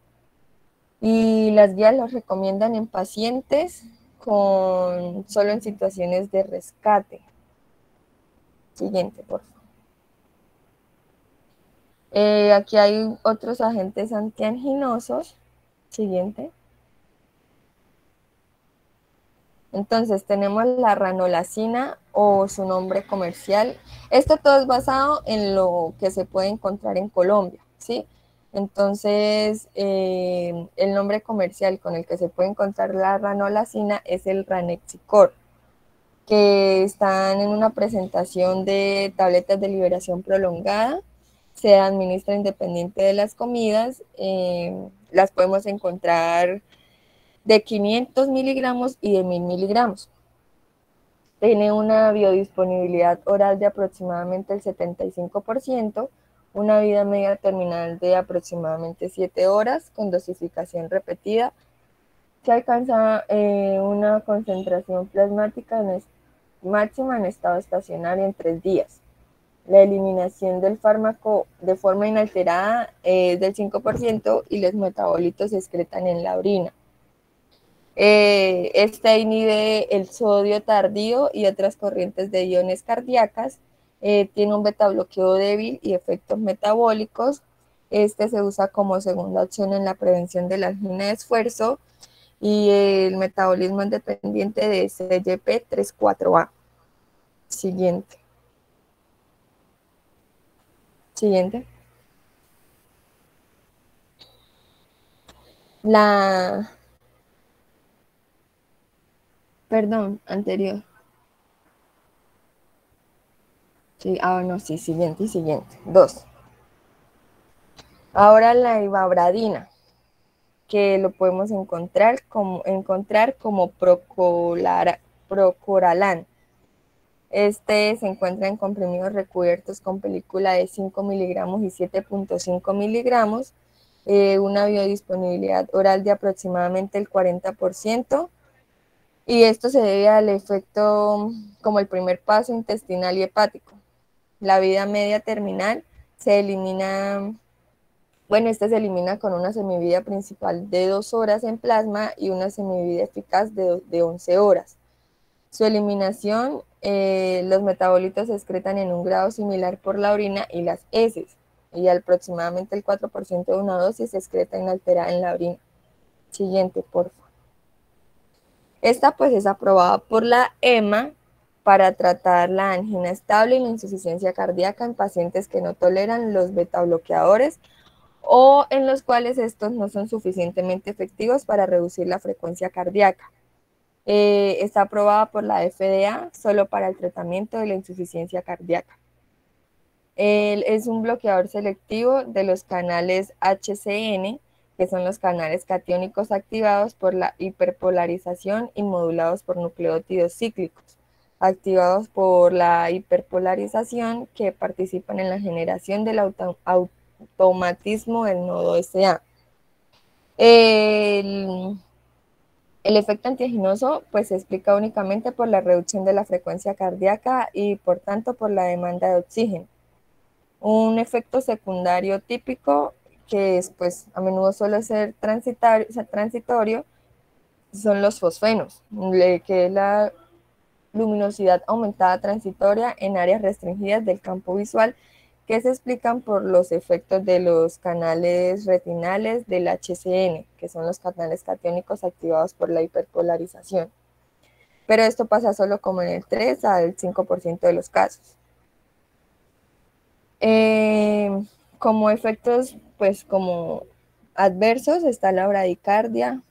y las guías los recomiendan en pacientes con solo en situaciones de rescate. Siguiente, por favor. Eh, aquí hay otros agentes antianginosos. Siguiente. Entonces tenemos la ranolacina o su nombre comercial. Esto todo es basado en lo que se puede encontrar en Colombia, ¿sí? Entonces, eh, el nombre comercial con el que se puede encontrar la ranolacina es el Ranexicor, que están en una presentación de tabletas de liberación prolongada, se administra independiente de las comidas, eh, las podemos encontrar de 500 miligramos y de 1000 miligramos. Tiene una biodisponibilidad oral de aproximadamente el 75%, una vida media terminal de aproximadamente 7 horas con dosificación repetida. Se alcanza eh, una concentración plasmática máxima en estado estacionario en 3 días. La eliminación del fármaco de forma inalterada es del 5% y los metabolitos se excretan en la orina. Eh, este inhibe el sodio tardío y otras corrientes de iones cardíacas. Eh, tiene un beta bloqueo débil y efectos metabólicos. Este se usa como segunda opción en la prevención de la angina de esfuerzo y el metabolismo independiente de CYP34A. Siguiente. Siguiente. La Perdón, anterior. Sí, ah, no, sí, siguiente y siguiente. Dos. Ahora la ibabradina, que lo podemos encontrar como, encontrar como procoralán. Este se encuentra en comprimidos recubiertos con película de 5 miligramos y 7.5 miligramos, eh, una biodisponibilidad oral de aproximadamente el 40%, y esto se debe al efecto como el primer paso intestinal y hepático. La vida media terminal se elimina, bueno, esta se elimina con una semivida principal de dos horas en plasma y una semivida eficaz de, de 11 horas. Su eliminación, eh, los metabolitos se excretan en un grado similar por la orina y las heces, y aproximadamente el 4% de una dosis se excreta inalterada en la orina. Siguiente, por favor. Esta pues es aprobada por la EMA para tratar la angina estable y la insuficiencia cardíaca en pacientes que no toleran los beta bloqueadores o en los cuales estos no son suficientemente efectivos para reducir la frecuencia cardíaca. Eh, está aprobada por la FDA solo para el tratamiento de la insuficiencia cardíaca. es un bloqueador selectivo de los canales HCN, que son los canales catiónicos activados por la hiperpolarización y modulados por nucleótidos cíclicos, activados por la hiperpolarización que participan en la generación del automatismo del nodo SA. El, el efecto antiaginoso pues se explica únicamente por la reducción de la frecuencia cardíaca y por tanto por la demanda de oxígeno. Un efecto secundario típico que es, pues, a menudo suele ser transitorio, son los fosfenos, que es la luminosidad aumentada transitoria en áreas restringidas del campo visual que se explican por los efectos de los canales retinales del HCN, que son los canales catiónicos activados por la hiperpolarización. Pero esto pasa solo como en el 3 al 5% de los casos. Eh, como efectos pues como adversos está la bradicardia,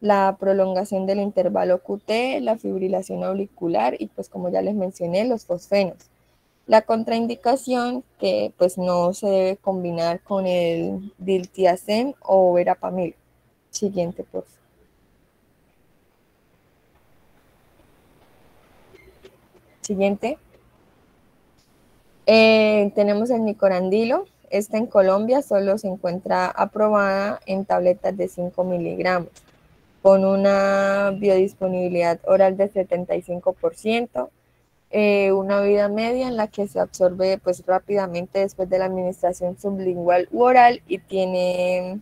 la prolongación del intervalo QT, la fibrilación auricular y pues como ya les mencioné, los fosfenos. La contraindicación que pues no se debe combinar con el diltiazem o verapamil. Siguiente, por favor. Siguiente. Eh, tenemos el nicorandilo, esta en Colombia solo se encuentra aprobada en tabletas de 5 miligramos, con una biodisponibilidad oral de 75%, eh, una vida media en la que se absorbe pues, rápidamente después de la administración sublingual u oral y tiene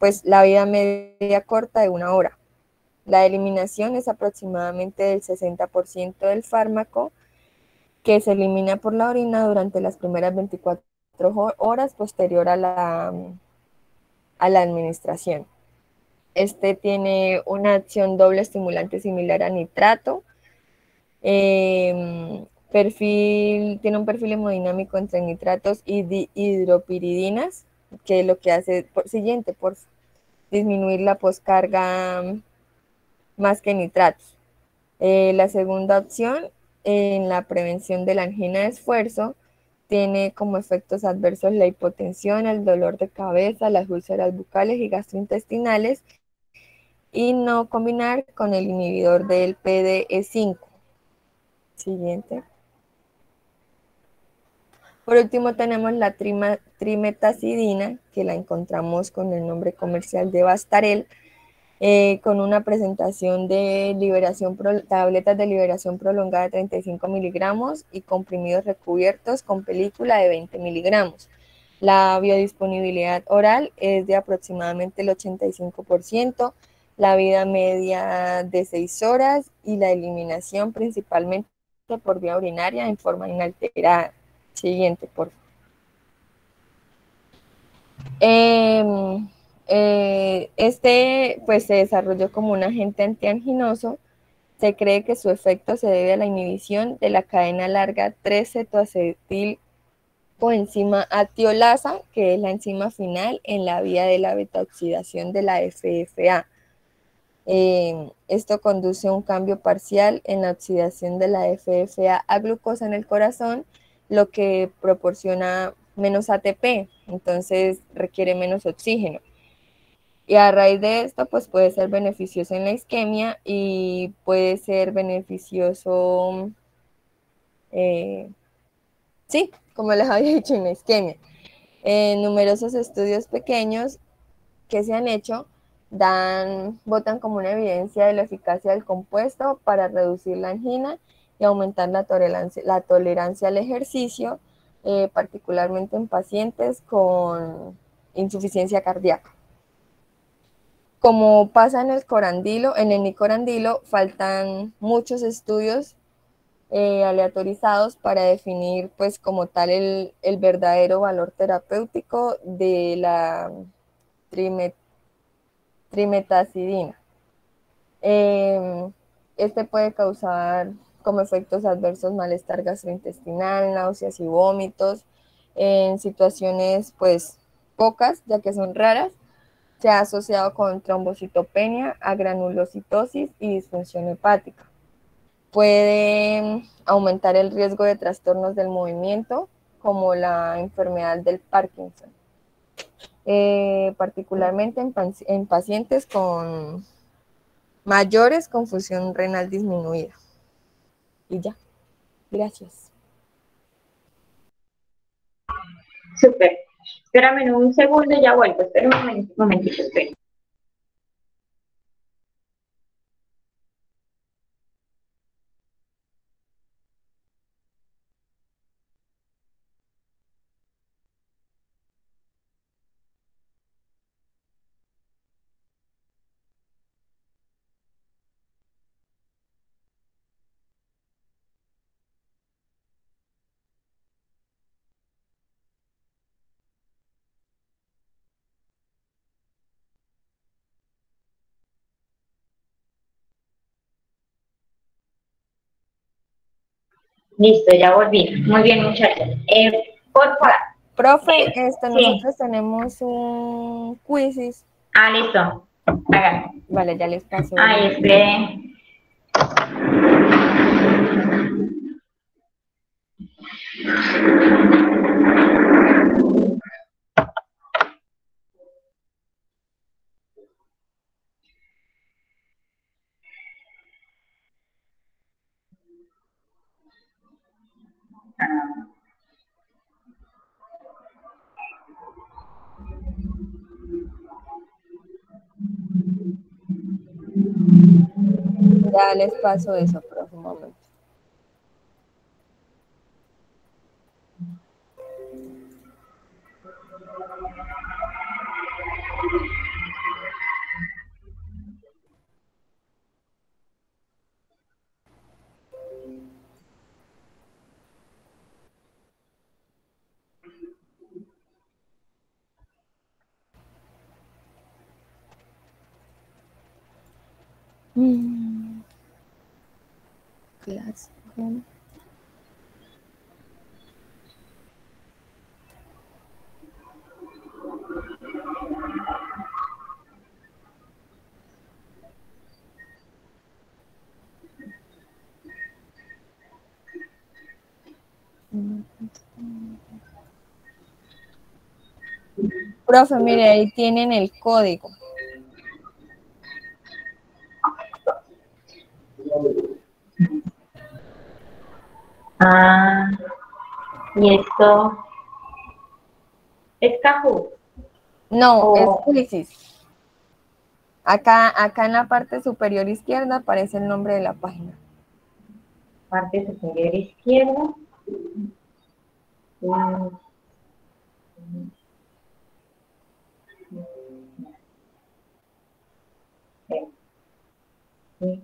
pues, la vida media corta de una hora. La eliminación es aproximadamente del 60% del fármaco que se elimina por la orina durante las primeras 24 horas posterior a la, a la administración. Este tiene una acción doble estimulante similar a nitrato. Em, perfil, tiene un perfil hemodinámico entre nitratos y hidropiridinas, que lo que hace, por, siguiente, por disminuir la poscarga más que nitratos. Eh, la segunda opción en la prevención de la angina de esfuerzo tiene como efectos adversos la hipotensión, el dolor de cabeza, las úlceras bucales y gastrointestinales y no combinar con el inhibidor del PDE5. Siguiente. Por último tenemos la trimetacidina, que la encontramos con el nombre comercial de Bastarel, eh, con una presentación de liberación, tabletas de liberación prolongada de 35 miligramos y comprimidos recubiertos con película de 20 miligramos. La biodisponibilidad oral es de aproximadamente el 85%, la vida media de 6 horas y la eliminación principalmente por vía urinaria en forma inalterada. Siguiente, por favor. Em, eh, este pues se desarrolló como un agente antianginoso. Se cree que su efecto se debe a la inhibición de la cadena larga 3-cetoacetil coenzima atiolasa, que es la enzima final en la vía de la beta-oxidación de la FFA. Eh, esto conduce a un cambio parcial en la oxidación de la FFA a glucosa en el corazón, lo que proporciona menos ATP, entonces requiere menos oxígeno. Y a raíz de esto, pues puede ser beneficioso en la isquemia y puede ser beneficioso, eh, sí, como les había dicho, en la isquemia. En numerosos estudios pequeños que se han hecho dan, votan como una evidencia de la eficacia del compuesto para reducir la angina y aumentar la tolerancia, la tolerancia al ejercicio, eh, particularmente en pacientes con insuficiencia cardíaca. Como pasa en el corandilo, en el nicorandilo faltan muchos estudios eh, aleatorizados para definir pues como tal el, verdadero valor terapéutico de la trimetacidina. Em, este puede causar como efectos adversos malestar gastrointestinal, náuseas y vómitos, en situaciones pues pocas, ya que son raras, se ha asociado con trombocitopenia, agranulocitosis y disfunción hepática. Puede aumentar el riesgo de trastornos del movimiento, como la enfermedad del Parkinson, eh, particularmente en, en pacientes con mayores con función renal disminuida. Y ya. Gracias. Súper. Espérame un segundo, ya vuelvo. Espera un momentito, espera. Listo, ya volví. Muy bien, muchachos. Eh, por favor. Profe, este, nosotros tenemos un quizzes. Ah, listo. Vale, ya les paso. Ay, esperen. Ya les paso eso, por un momento. Mm. Profe, mire, ahí tienen el código. Ah, y esto es Cajú. No, es Crisis. Acá, acá en la parte superior izquierda aparece el nombre de la página. Parte superior izquierda. Sí.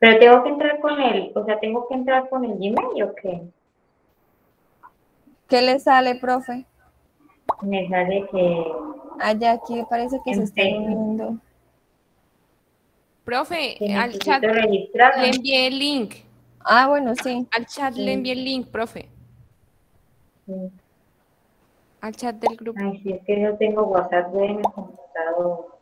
Pero tengo que entrar con él, o sea, tengo que entrar con el Gmail o qué? ¿Qué le sale, profe? Me sale que... Allá aquí parece que se está uniendo. Profe, al chat le envié el link. Ah, bueno, sí. Al chat le envié el link, profe. Sí. Al chat del grupo. Ay, sí, es que yo tengo WhatsApp de mi computador.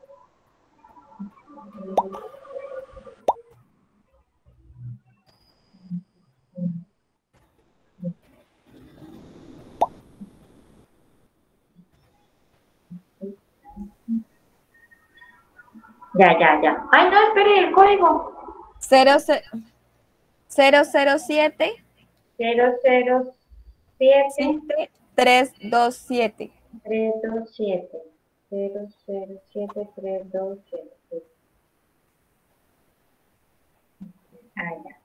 Ya, ya, ya. Ay, no, espere, el código. 0, 007 007 327 327 007 327 Ah, ya.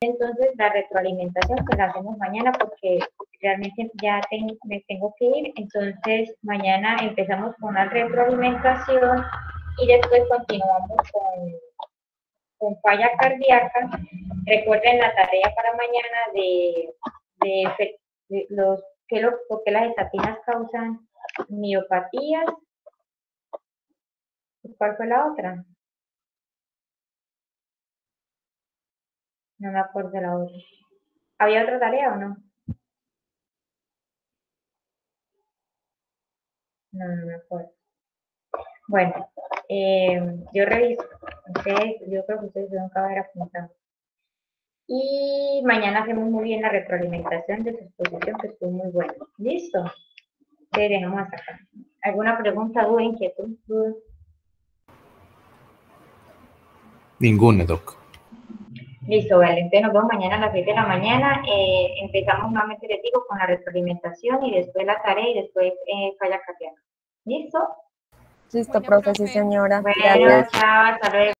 Entonces, la retroalimentación pues la hacemos mañana porque realmente ya me tengo que ir. Entonces, mañana empezamos con la retroalimentación y después continuamos con, falla cardíaca. Recuerden la tarea para mañana de, de, los que lo, porque las estatinas causan miopatías. ¿Cuál fue la otra? No me acuerdo de la otra. ¿Había otra tarea o no? No, no me acuerdo. Bueno, eh, yo reviso. Yo creo que ustedes van a apuntado. Y mañana hacemos muy bien la retroalimentación de su exposición, que estuvo muy buena. ¿Listo? Te dejamos hasta acá. ¿Alguna pregunta, duda, inquietud? Ninguna, Doc. Listo, vale. Entonces nos vemos mañana a las 7 de la mañana. Eh, empezamos nuevamente, les digo, con la retroalimentación y después la tarea y después eh, falla cardíaca. ¿Listo? Listo, profe, sí, señora. Bueno, chao, hasta luego.